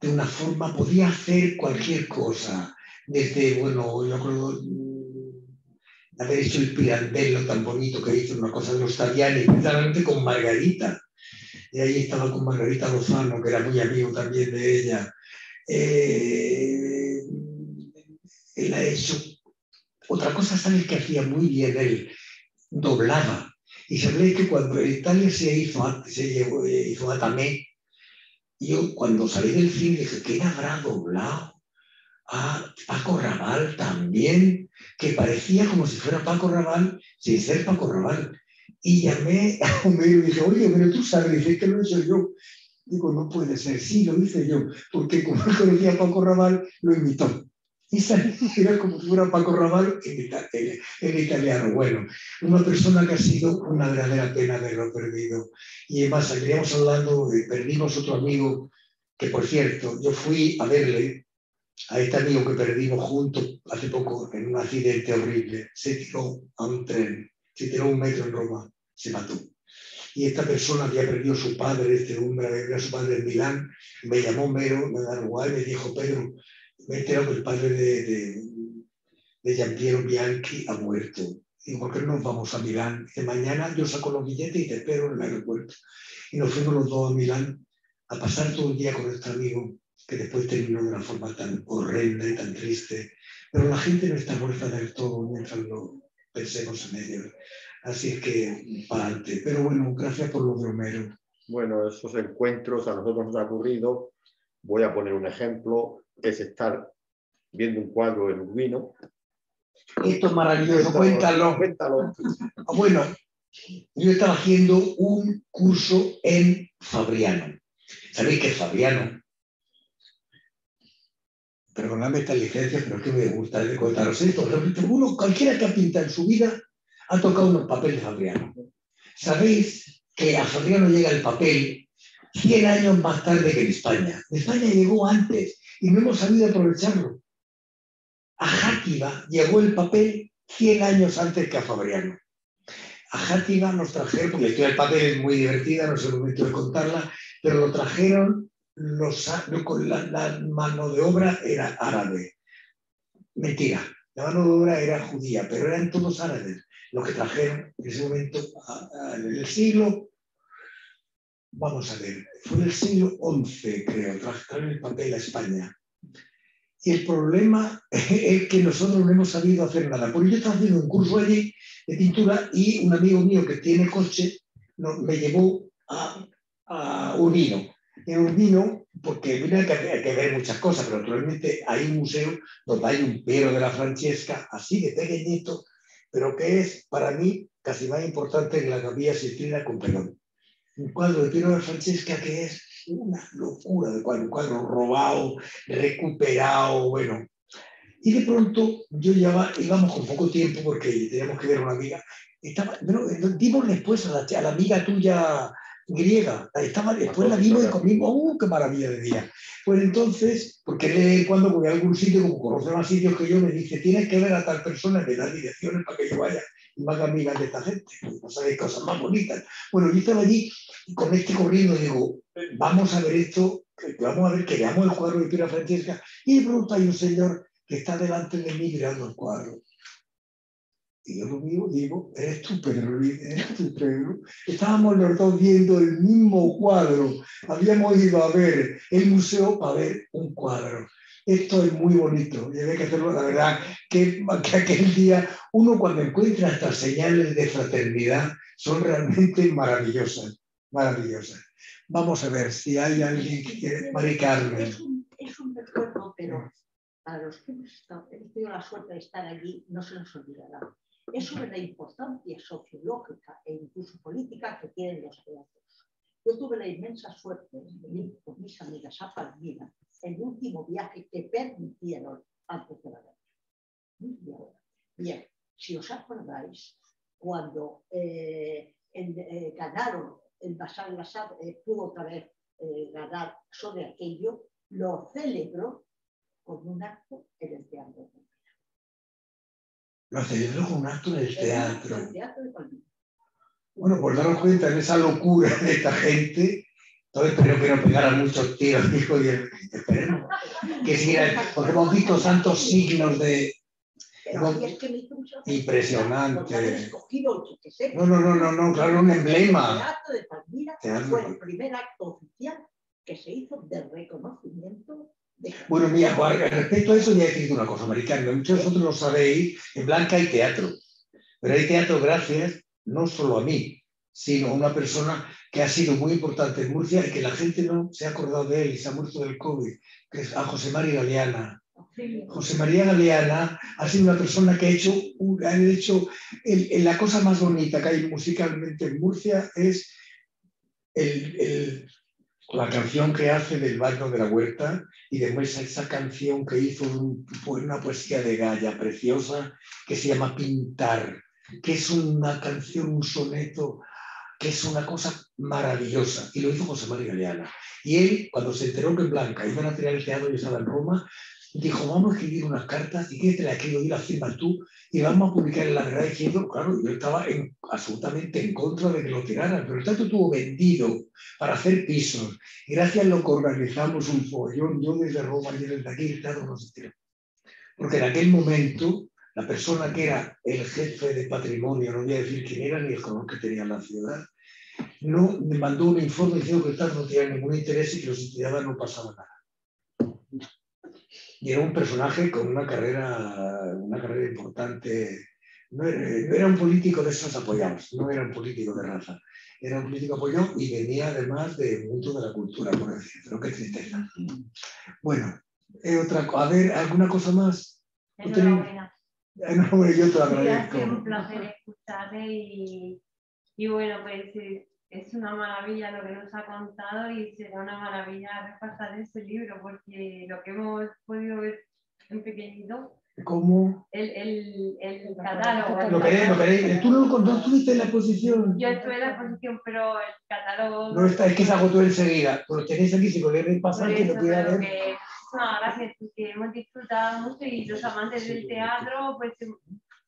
de una forma, podía hacer cualquier cosa, desde, bueno, yo creo mm, haber hecho el pirandello tan bonito que hizo, una cosa de los Taviani, precisamente con Margarita. Y ahí estaba con Margarita Lozano, que era muy amigo también de ella. Eh, él ha hecho otra cosa, ¿sabes que hacía muy bien él? Doblaba. Y sabéis que cuando en Italia se hizo, se llevó, eh, hizo Atamé, yo cuando salí del cine dije, ¿quién habrá doblado? a Paco Raval también, que parecía como si fuera Paco Raval sin ser Paco Raval. Y llamé a medio y dije, oye, pero tú sabes, dice que lo he hecho yo. Digo, no puede ser, sí, lo hice yo, porque como conocía a Paco Raval, lo imitó. Y era como si fuera Paco Raval en, italiano. Bueno, una persona que ha sido una verdadera pena haberlo perdido. Y además, seguiríamos hablando, de, perdimos otro amigo, que por cierto, yo fui a verle a este amigo que perdimos juntos hace poco en un accidente horrible. Se tiró a un tren, se tiró un metro en Roma, se mató y esta persona había perdido a su padre, este hombre a su padre en Milán, me llamó Mero, me da igual, me dijo, Pedro, me he enterado que el padre de, de, de Giampiero Bianchi ha muerto. Y ¿por qué no nos vamos a Milán? De mañana yo saco los billetes y te espero en el aeropuerto. Y nos fuimos los dos a Milán a pasar todo el día con nuestro amigo, que después terminó de una forma tan horrenda y tan triste. Pero la gente no está muerta del todo mientras lo pensemos en ello. Así es que, para adelante. Pero bueno, gracias por lo de Homero. Bueno, esos encuentros a nosotros nos ha ocurrido. Voy a poner un ejemplo, es estar viendo un cuadro en Urbino. Esto es maravilloso, cuéntalo. Cuéntalo. Ah, bueno, yo estaba haciendo un curso en Fabriano. ¿Sabéis qué es Fabriano? Perdonadme esta licencia, pero es que me gusta contaros esto. Uno, cualquiera que ha pintado en su vida ha tocado unos papeles de Fabriano. Sabéis que a Fabriano llega el papel 100 años más tarde que en España. En España llegó antes y no hemos sabido aprovecharlo. A Játiva llegó el papel 100 años antes que a Fabriano. A Játiva nos trajeron, porque la historia del papel es muy divertida, no es el momento de contarla, pero lo trajeron los, la, la mano de obra era árabe. Mentira, la mano de obra era judía, pero eran todos árabes lo que trajeron en ese momento, en el siglo, vamos a ver, fue en el siglo XI, creo, trajeron el papel a España. Y el problema es que nosotros no hemos sabido hacer nada. Porque yo estaba haciendo un curso allí de pintura y un amigo mío que tiene coche me llevó a, a Urbino. En Urbino, porque vino hay que, que, ver muchas cosas, pero naturalmente hay un museo donde hay un Piero de la Francesca, así de pequeñito, pero que es para mí casi más importante que la Capilla Sistina con Perón. Un cuadro de Piero de Francesca que es una locura de cuadro, un cuadro robado, recuperado, bueno. Y de pronto yo ya íbamos con poco tiempo porque teníamos que ver a una amiga. Estaba, bueno, dimos después a la, a la amiga tuya griega. Estaba, después la vimos y comimos, ¡uh, qué maravilla de día! Pues entonces, porque de cuando voy a algún sitio, como conoce más sitios que yo, me dice, tienes que ver a tal persona, me da direcciones para que yo vaya y me haga amigas de esta gente. No sabéis cosas más bonitas. Bueno, yo estaba allí con este corriendo digo, vamos a ver esto, vamos a ver que veamos el cuadro de Piera Francesca. Y de pronto hay un señor que está delante de mí mirando el cuadro. Y yo lo mismo digo, eres tú, Pedro, eres tú, Pedro. Estábamos los dos viendo el mismo cuadro. Habíamos ido a ver el museo para ver un cuadro. Esto es muy bonito y hay que hacerlo, la verdad, que, que aquel día uno cuando encuentra estas señales de fraternidad son realmente maravillosas, maravillosas. Vamos a ver si hay alguien que quiere, Mari Carmen. Es un, es un recuerdo, pero para los que hemos tenido la suerte de estar allí, no se nos olvidará es sobre la importancia sociológica e incluso política que tienen los teatros. Yo tuve la inmensa suerte de ir con mis amigas a Palmira, el último viaje que permitieron antes de la guerra. Bien, si os acordáis, cuando eh, eh, ganaron el Basar Basar, eh, pudo otra vez ganar sobre aquello, lo celebró con un acto en el teatro lo celebró con un acto en el teatro. Bueno, por darnos cuenta en esa locura de esta gente, todo espero que no pegara muchos tiros, dijo, y esperemos que porque hemos visto tantos signos de... Impresionante. No, no, no, no, no, claro, un emblema. El fue el primer acto oficial que se hizo de reconocimiento bueno, mira, respecto a eso voy a decir una cosa, americana. Muchos de vosotros lo sabéis, en Blanca hay teatro. Pero hay teatro gracias no solo a mí, sino a una persona que ha sido muy importante en Murcia y que la gente no se ha acordado de él y se ha muerto del COVID, que es a José María Galeana. José María Galeana ha sido una persona que ha hecho, ha hecho la cosa más bonita que hay musicalmente en Murcia es la canción que hace del barco de la huerta y demuestra esa canción que hizo una poesía de Gaya preciosa que se llama Pintar, que es una canción, un soneto, que es una cosa maravillosa. Y lo hizo José María Galeana. Y él, cuando se enteró que Blanca iban a tirar el teatro y estaba en Roma, dijo, vamos a escribir unas cartas y que te las escribo y las firmas tú y vamos a publicar en la verdad diciendo, claro, yo estaba absolutamente en contra de que lo tiraran, pero el teatro estuvo vendido para hacer pisos. Gracias a lo que organizamos un follón, yo desde Roma y desde aquí el teatro no se. Porque en aquel momento la persona que era el jefe de patrimonio, no voy a decir quién era ni el color que tenía la ciudad, no me mandó un informe diciendo que el teatro no tenía ningún interés y que los estudiaban no pasaba nada y era un personaje con una carrera, una carrera importante. No era, un político de esos apoyados, no era un político de raza. Era un político apoyado y venía además de mucho de la cultura, por decirlo. Qué tristeza. Bueno, eh, otra, a ver, ¿alguna cosa más? Enhorabuena. Enhorabuena, yo te lo agradezco. Ha sido un placer escucharte y, y bueno, pues eh, es una maravilla lo que nos ha contado y será una maravilla repasar ese libro porque lo que hemos podido ver en pequeñito ¿Cómo? El, el, el catálogo. Lo queréis, lo queréis. ¿Tú no, no estuviste en la exposición? Yo estuve en la exposición, pero el catálogo... No está, es que se agotó enseguida. Lo tenéis aquí, si lo queréis pasar, que lo pudiera ver. Que, no, gracias, porque hemos disfrutado mucho y los amantes del teatro, pues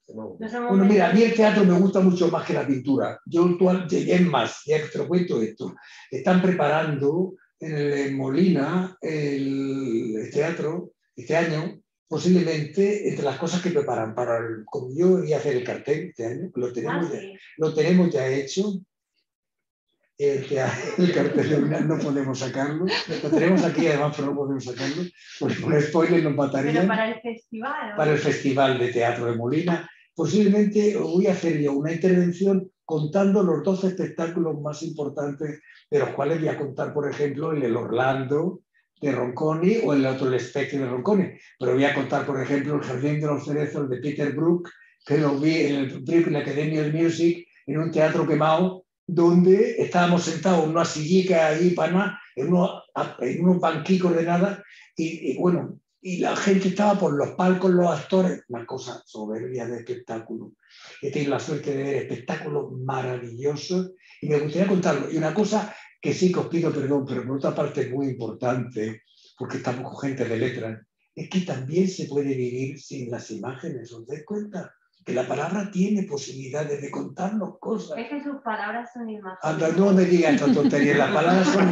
bueno, mira, a mí el teatro me gusta mucho más que la pintura. Yo llegué más, ya te lo cuento esto. Están preparando en, Molina el, teatro este año, posiblemente entre las cosas que preparan para el, como yo iba a hacer el cartel este año, lo tenemos, ah, ya, lo tenemos ya hecho. El, el cartel no podemos sacarlo, lo tenemos aquí además, pero no podemos sacarlo, porque por spoiler nos mataría. Pero para el festival. Para el festival de teatro de Molina posiblemente voy a hacer yo una intervención contando los dos espectáculos más importantes, de los cuales voy a contar, por ejemplo, el El Orlando de Ronconi o el otro El Espectro de Ronconi. Pero voy a contar, por ejemplo, El Jardín de los Cerezos de Peter Brook, que lo vi en el Brooklyn Academy of Music, en un teatro quemado, donde estábamos sentados en una sillica allí, para en, unos, en unos banquicos de nada, y bueno, y la gente estaba por los palcos, los actores, una cosa soberbia de espectáculo. He tenido la suerte de ver espectáculos maravillosos y me gustaría contarlo. Y una cosa que sí que os pido perdón, pero por otra parte es muy importante, porque estamos con gente de letras, es que también se puede vivir sin las imágenes, ¿os dais cuenta? Que la palabra tiene posibilidades de contarnos cosas. Es que sus palabras son imágenes. Anda, no me digas esta tontería, las palabras son,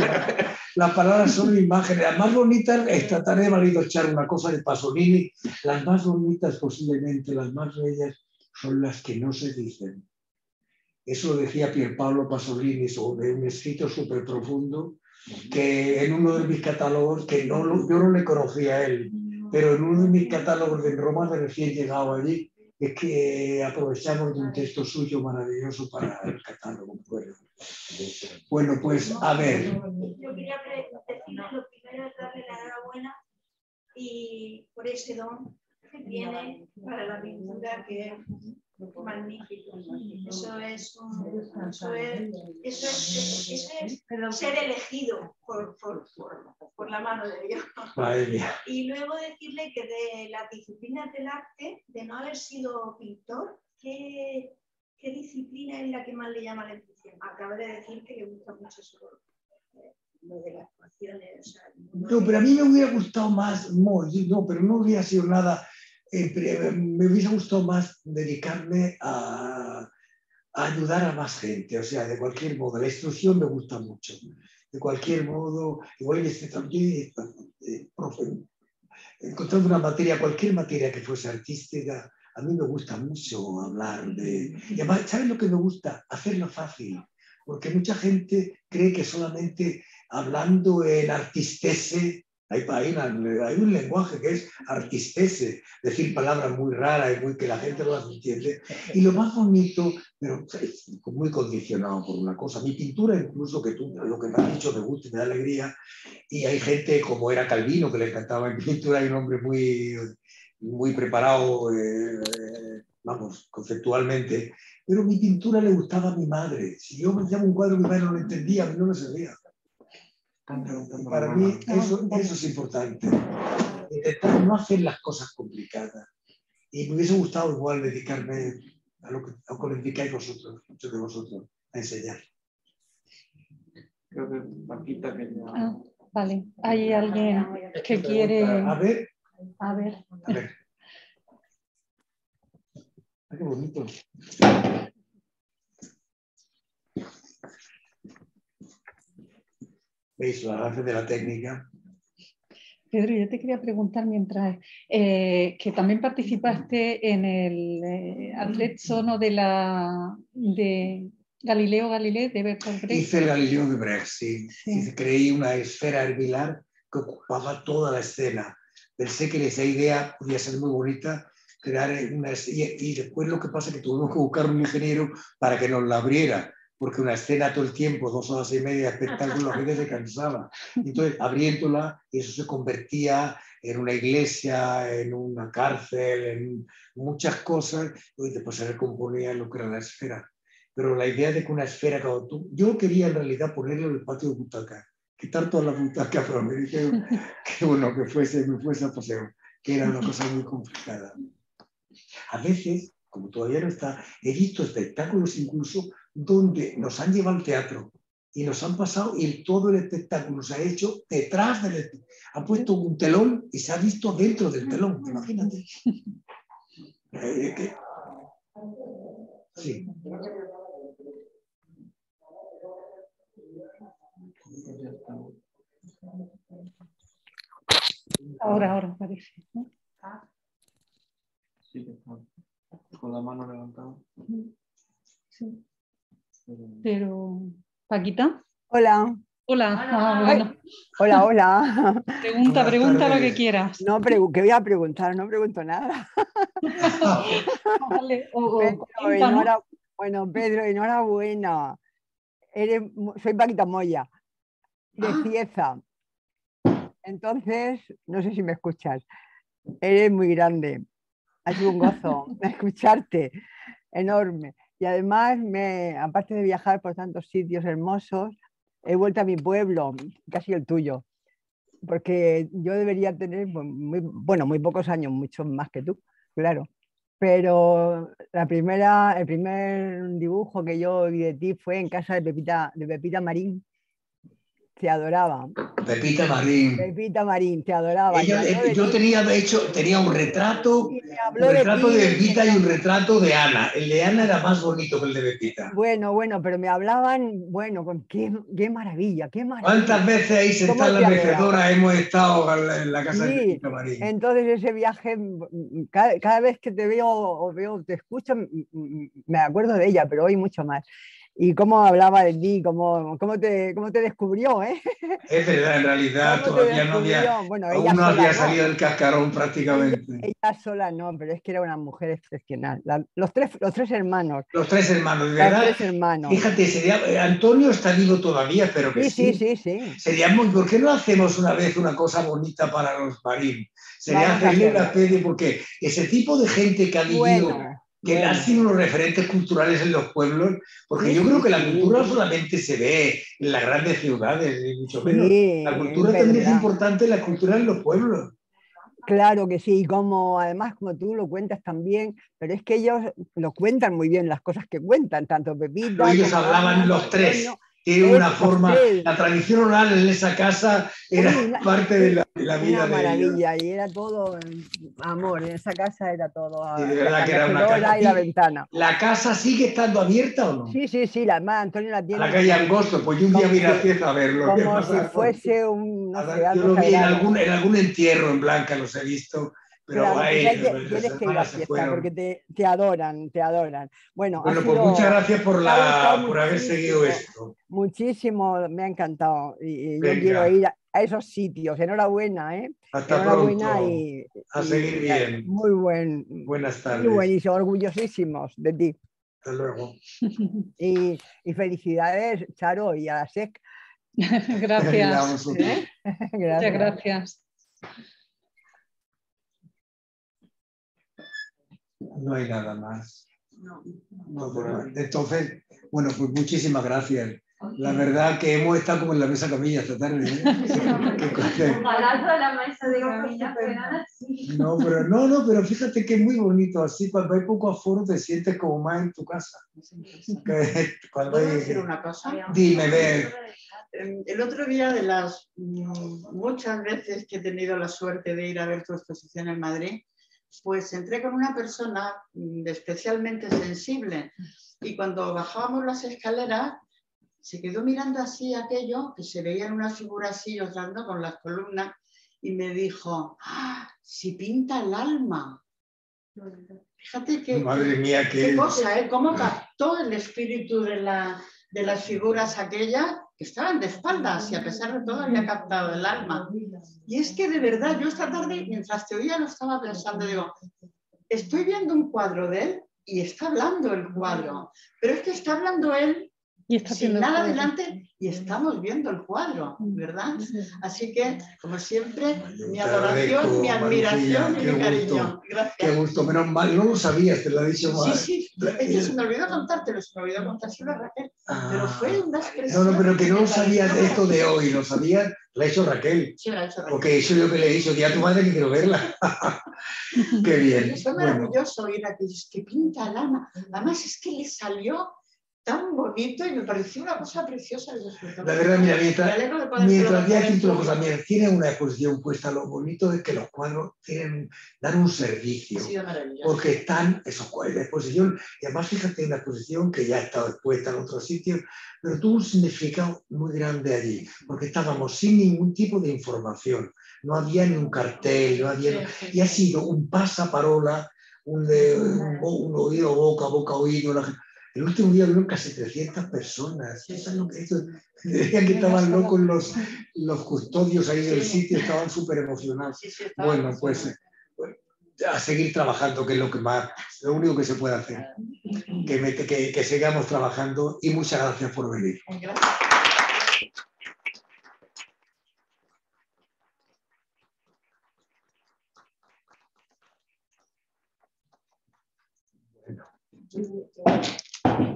las palabras son imágenes. Las más bonitas, es tratar de echar una cosa de Pasolini, las más bonitas posiblemente, las más bellas, son las que no se dicen. Eso lo decía Pierpaolo Pasolini sobre un escrito súper profundo, que en uno de mis catálogos, que no, yo no le conocía a él, pero en uno de mis catálogos de Roma, de recién llegado allí, es que aprovechamos de un texto suyo maravilloso para el catálogo. Bueno, pues a ver. Yo quería decir lo primero es darle la enhorabuena y por ese don que tiene para la pintura que es magnífico. Eso es, un, eso es, eso es, eso es ser elegido por, por, por, la mano de Dios. Y luego decirle que de las disciplinas del arte, de no haber sido pintor, ¿qué, qué disciplina es la que más le llama la atención? Acaba de decir que le gusta mucho eso lo de las ecuaciones. no, pero a mí me hubiera gustado más, no, no, pero no hubiera sido nada eh, me hubiese gustado más dedicarme a, ayudar a más gente, o sea, de cualquier modo. La instrucción me gusta mucho. De cualquier modo, igual este también, eh, encontrando una materia, cualquier materia que fuese artística, a mí me gusta mucho hablar de... Y además, ¿sabes lo que me gusta? Hacerlo fácil. Porque mucha gente cree que solamente hablando en artistese hay, hay, un lenguaje que es artistese, decir palabras muy raras y muy que la gente no las entiende. Y lo más bonito, pero muy condicionado por una cosa. Mi pintura, incluso que tú, lo que me has dicho, me gusta y me da alegría. Y hay gente como era Calvino, que le encantaba mi pintura, hay un hombre muy, muy preparado, eh, vamos, conceptualmente. Pero mi pintura le gustaba a mi madre. Si yo me hacía un cuadro, mi madre no lo entendía, a mí no me servía. Para mí eso, eso es importante. Intentar no hacer las cosas complicadas. Y me hubiese gustado igual dedicarme a lo que, a lo que dedicáis vosotros, muchos de vosotros, a enseñar. Creo que Paquita quería... Ah, vale, hay alguien que quiere... A ver, A ver. a ver. Ah, qué bonito. ¿Veis la arte de la técnica? Pedro, yo te quería preguntar mientras eh, que también participaste en el eh, Atlet ¿no? de la de Galileo Galilei de Bertolt Brecht. Hice el Galileo de Brecht, sí. Sí. Hice- Creí una esfera hervilar que ocupaba toda la escena. Pensé que esa idea podía ser muy bonita, crear una y, y después lo que pasa es que tuvimos que buscar un ingeniero para que nos la abriera, porque una escena todo el tiempo, dos horas y media de espectáculo, a veces se cansaba. Entonces, abriéndola, eso se convertía en una iglesia, en una cárcel, en muchas cosas, y después se recomponía lo que era la esfera. Pero la idea de que una esfera, cuando tú, yo quería en realidad ponerlo en el patio de butaca, quitar todas las butacas, pero me dijeron que bueno, que fuese, me fuese a paseo, que era una cosa muy complicada. A veces, como todavía no está, he visto espectáculos incluso donde nos han llevado al teatro y nos han pasado y todo el espectáculo se ha hecho detrás del espe- Han puesto un telón y se ha visto dentro del telón, imagínate. Eh, que- Sí. Ahora, ahora parece. ¿no? Sí. Con la mano levantada. Sí. Pero- Pero, Paquita. Hola, Hola. Ah, bueno. hola, hola. Pregunta, Buenas pregunta lo que quieras. No, ¿qué voy a preguntar? No pregunto nada. Vale, o- o Pedro, Bueno, Pedro, enhorabuena. Eres, soy Paquita Moya, de Ah. Cieza. Entonces, no sé si me escuchas. Eres muy grande. Ha sido un gozo escucharte, enorme. Y además, me, aparte de viajar por tantos sitios hermosos, he vuelto a mi pueblo, casi el tuyo, porque yo debería tener muy, bueno, muy pocos años, muchos más que tú, claro. Pero la primera, el primer dibujo que yo vi de ti fue en casa de Pepita, de Pepita Marín. Te adoraba. Pepita Marín. Pepita Marín, te adoraba. Ella- Te de yo tenía, de hecho, tenía un retrato, un de retrato ti, de me Evita y un retrato de Ana. El de Ana era más bonito que el de Pepita. Bueno, bueno, pero me hablaban, bueno, con qué, qué maravilla, qué maravilla. ¿Cuántas veces ahí sentada en la mecedora hemos estado en la, casa de Sí, Pepita Marín? Entonces ese viaje, cada, cada vez que te veo o veo, te escucho, me acuerdo de ella, pero hoy mucho más. Y cómo hablaba de ti, cómo, cómo, te, cómo te descubrió, ¿eh? Es verdad, en realidad ¿Cómo te todavía no había? Bueno, ella aún no había no. salido del cascarón prácticamente. Ella sola no, pero es que era una mujer excepcional. La- los, tres, los tres hermanos, Los tres hermanos, de los verdad. tres hermanos. Fíjate, sería, eh, Antonio está vivo todavía, pero que Sí, sí. sí, sí, sí. Sería muy, ¿por qué no hacemos una vez una cosa bonita para los Marín? Sería hacerle una especie, porque ese tipo de gente que ha vivido, Bueno, que sido unos referentes culturales en los pueblos, porque yo creo que la cultura no solamente se ve en las grandes ciudades, mucho menos. Sí, La cultura es también es importante, la cultura en los pueblos. Claro que sí, y como además como tú lo cuentas también, pero es que ellos lo cuentan muy bien las cosas que cuentan, tanto Pepita. Ellos como hablaban los tres. Es una forma, la tradición oral en esa casa era Uy, la- parte de la, de la vida Una de maravilla, y era todo amor, en esa casa era todo. Sí, de la verdad que era una casa. y la ventana. ¿La casa sigue estando abierta o no? Sí, sí, sí, la más Antonio la A tiene la calle Angosto, pues yo un día vine a si- a verlo. ¿qué como si pasa? fuese un, no sé, yo algo lo vi en sagrado. algún, en algún entierro en Blanca, los he visto, pero Claro, ahí, tienes que ir a fiesta fueron. porque te, te adoran, te adoran. Bueno, pues muchas gracias por, la, por haber seguido esto. muchísimo, me ha encantado. Y, y yo quiero ir a, a esos sitios. Enhorabuena, ¿eh? Hasta Enhorabuena pronto. y, A y- seguir bien. Muy buen, Buenas muy tardes. buenísimo, orgullosísimos de ti. Hasta luego. Y, y felicidades, Charo, y a la SEC. Gracias. Vamos, otro. ¿eh? Muchas Gracias. No hay nada más. No, por ahora. Entonces, bueno, pues muchísimas gracias. La verdad que hemos estado como en la mesa camilla esta tarde. ¿eh? La mesa de camilla. No, pero no, no, pero fíjate que es muy bonito. Así cuando hay poco aforo te sientes como más en tu casa. Cuando ¿Puedo hay- decir una cosa? Dime, ve. Eh, El otro día, de las mm, muchas veces que he tenido la suerte de ir a ver tu exposición en Madrid, pues entré con una persona mm, especialmente sensible y cuando bajábamos las escaleras se quedó mirando así aquello, que se veían unas figuras así, no, con las columnas, y me dijo, ¡Ah, si pinta el alma. Fíjate que, Madre mía, Qué cosa, ¿eh? ¿Cómo captó el espíritu de, la, de las figuras aquellas que estaban de espaldas y a pesar de todo había captado el alma? Y es que de verdad, yo esta tarde, mientras te oía, lo estaba pensando, digo, estoy viendo un cuadro de él y está hablando el cuadro, pero es que está hablando él Y está sin nada todo. delante y estamos viendo el cuadro, ¿verdad? Así que, como siempre, mi adoración, mi admiración y mi cariño. Gracias. qué gusto. Menos mal, no lo sabías, te lo he dicho Sí, mal. sí, es que se me olvidó contártelo, se me olvidó contárselo a Raquel, pero fue una No, expresión. no, pero que no lo sabías de esto de hoy, lo sabías, lo ha hecho Raquel. Sí, lo ha hecho Raquel. Porque eso yo que le he dicho, ya a tu madre que quiero verla. Qué bien. Fue Bueno, maravilloso oír a que es que pinta el alma. Además es que le salió tan bonito y me pareció una cosa preciosa. La verdad, mira, mientras, mientras ya título cosa, mira, tiene una exposición puesta, lo bonito es que los cuadros tienen, dan un servicio. Ha sido maravilloso. porque están esos cuadros, la exposición, y además fíjate en la exposición que ya ha estado expuesta en otros sitios, pero tuvo un significado muy grande allí, porque estábamos sin ningún tipo de información, no había ni un cartel, no había, Sí, sí, y ha sí. sido un pasaparola, un, de, un, un oído boca, boca oído. la gente- el último día vieron casi 300 personas. Eso es lo que esto- Decían que estaban locos los, los custodios ahí del sitio, estaban súper emocionados. Bueno, pues a seguir trabajando, que es lo que más, lo único que se puede hacer. Que, me- que, que sigamos trabajando y muchas gracias por venir. Gracias.